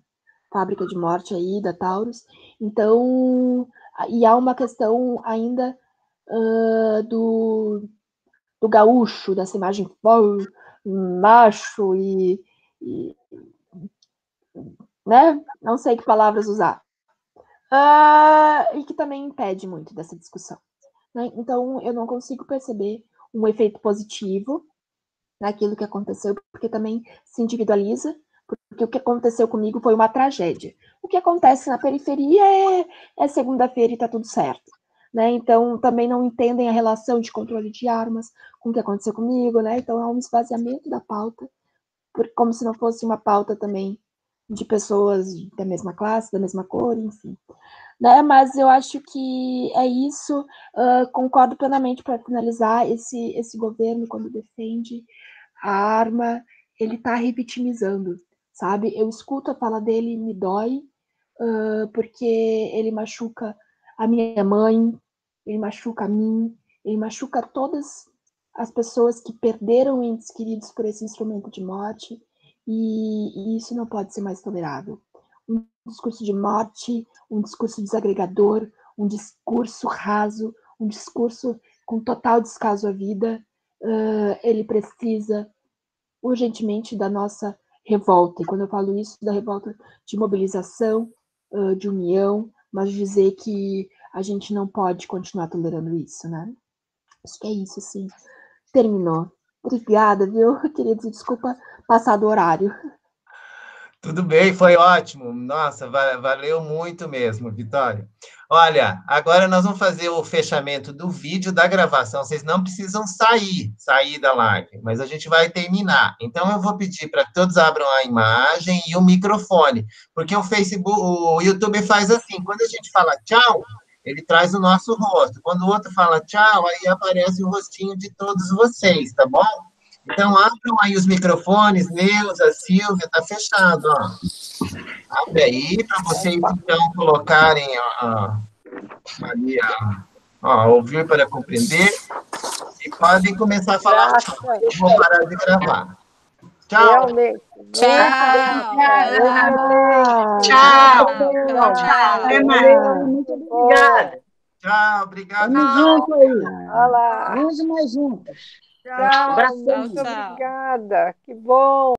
[SPEAKER 2] fábrica de morte aí da Taurus. Então, e há uma questão ainda uh, do, do gaúcho, dessa imagem macho e, e, né? Não sei que palavras usar. Uh, e que também impede muito dessa discussão. Né? Então, eu não consigo perceber um efeito positivo naquilo que aconteceu, porque também se individualiza porque o que aconteceu comigo foi uma tragédia. O que acontece na periferia é, é segunda-feira e está tudo certo. Né? Então, também não entendem a relação de controle de armas com o que aconteceu comigo, né? Então, há um esvaziamento da pauta, como se não fosse uma pauta também de pessoas da mesma classe, da mesma cor, enfim. Né? Mas eu acho que é isso. Uh, concordo plenamente para finalizar esse esse governo quando defende a arma, ele está revitimizando sabe? Eu escuto a fala dele e me dói, uh, porque ele machuca a minha mãe, ele machuca a mim, ele machuca todas as pessoas que perderam entes queridos por esse instrumento de morte, e, e isso não pode ser mais tolerável. Um discurso de morte, um discurso desagregador, um discurso raso, um discurso com total descaso à vida, uh, ele precisa urgentemente da nossa revolta. E quando eu falo isso, da revolta de mobilização, de união, mas dizer que a gente não pode continuar tolerando isso, né? Acho que é isso, sim. Terminou. Obrigada, viu, queridos? Desculpa passar do horário.
[SPEAKER 1] Tudo bem, foi ótimo. Nossa, valeu muito mesmo, Vitória. Olha, agora nós vamos fazer o fechamento do vídeo da gravação. Vocês não precisam sair, sair da live, mas a gente vai terminar. Então eu vou pedir para que todos abram a imagem e o microfone, porque o Facebook, o YouTube faz assim, quando a gente fala tchau, ele traz o nosso rosto. Quando o outro fala tchau, aí aparece o rostinho de todos vocês, tá bom? Então, abram aí os microfones, Neuza, Silvia, tá fechado, ó. Abre aí para vocês, então, colocarem ó, ali, ó, ó, ouvir para compreender, e podem começar a falar. Eu vou parar de gravar. Tchau.
[SPEAKER 3] Tchau.
[SPEAKER 8] Tchau. Tchau. Até mais.
[SPEAKER 12] Muito obrigada.
[SPEAKER 1] Tchau, obrigado.
[SPEAKER 12] Vamos junto aí. Olha lá.
[SPEAKER 8] Vamos mais juntas.
[SPEAKER 12] Tchau,
[SPEAKER 8] Abração.
[SPEAKER 12] muito
[SPEAKER 3] Tchau, tchau.
[SPEAKER 12] obrigada. Que bom.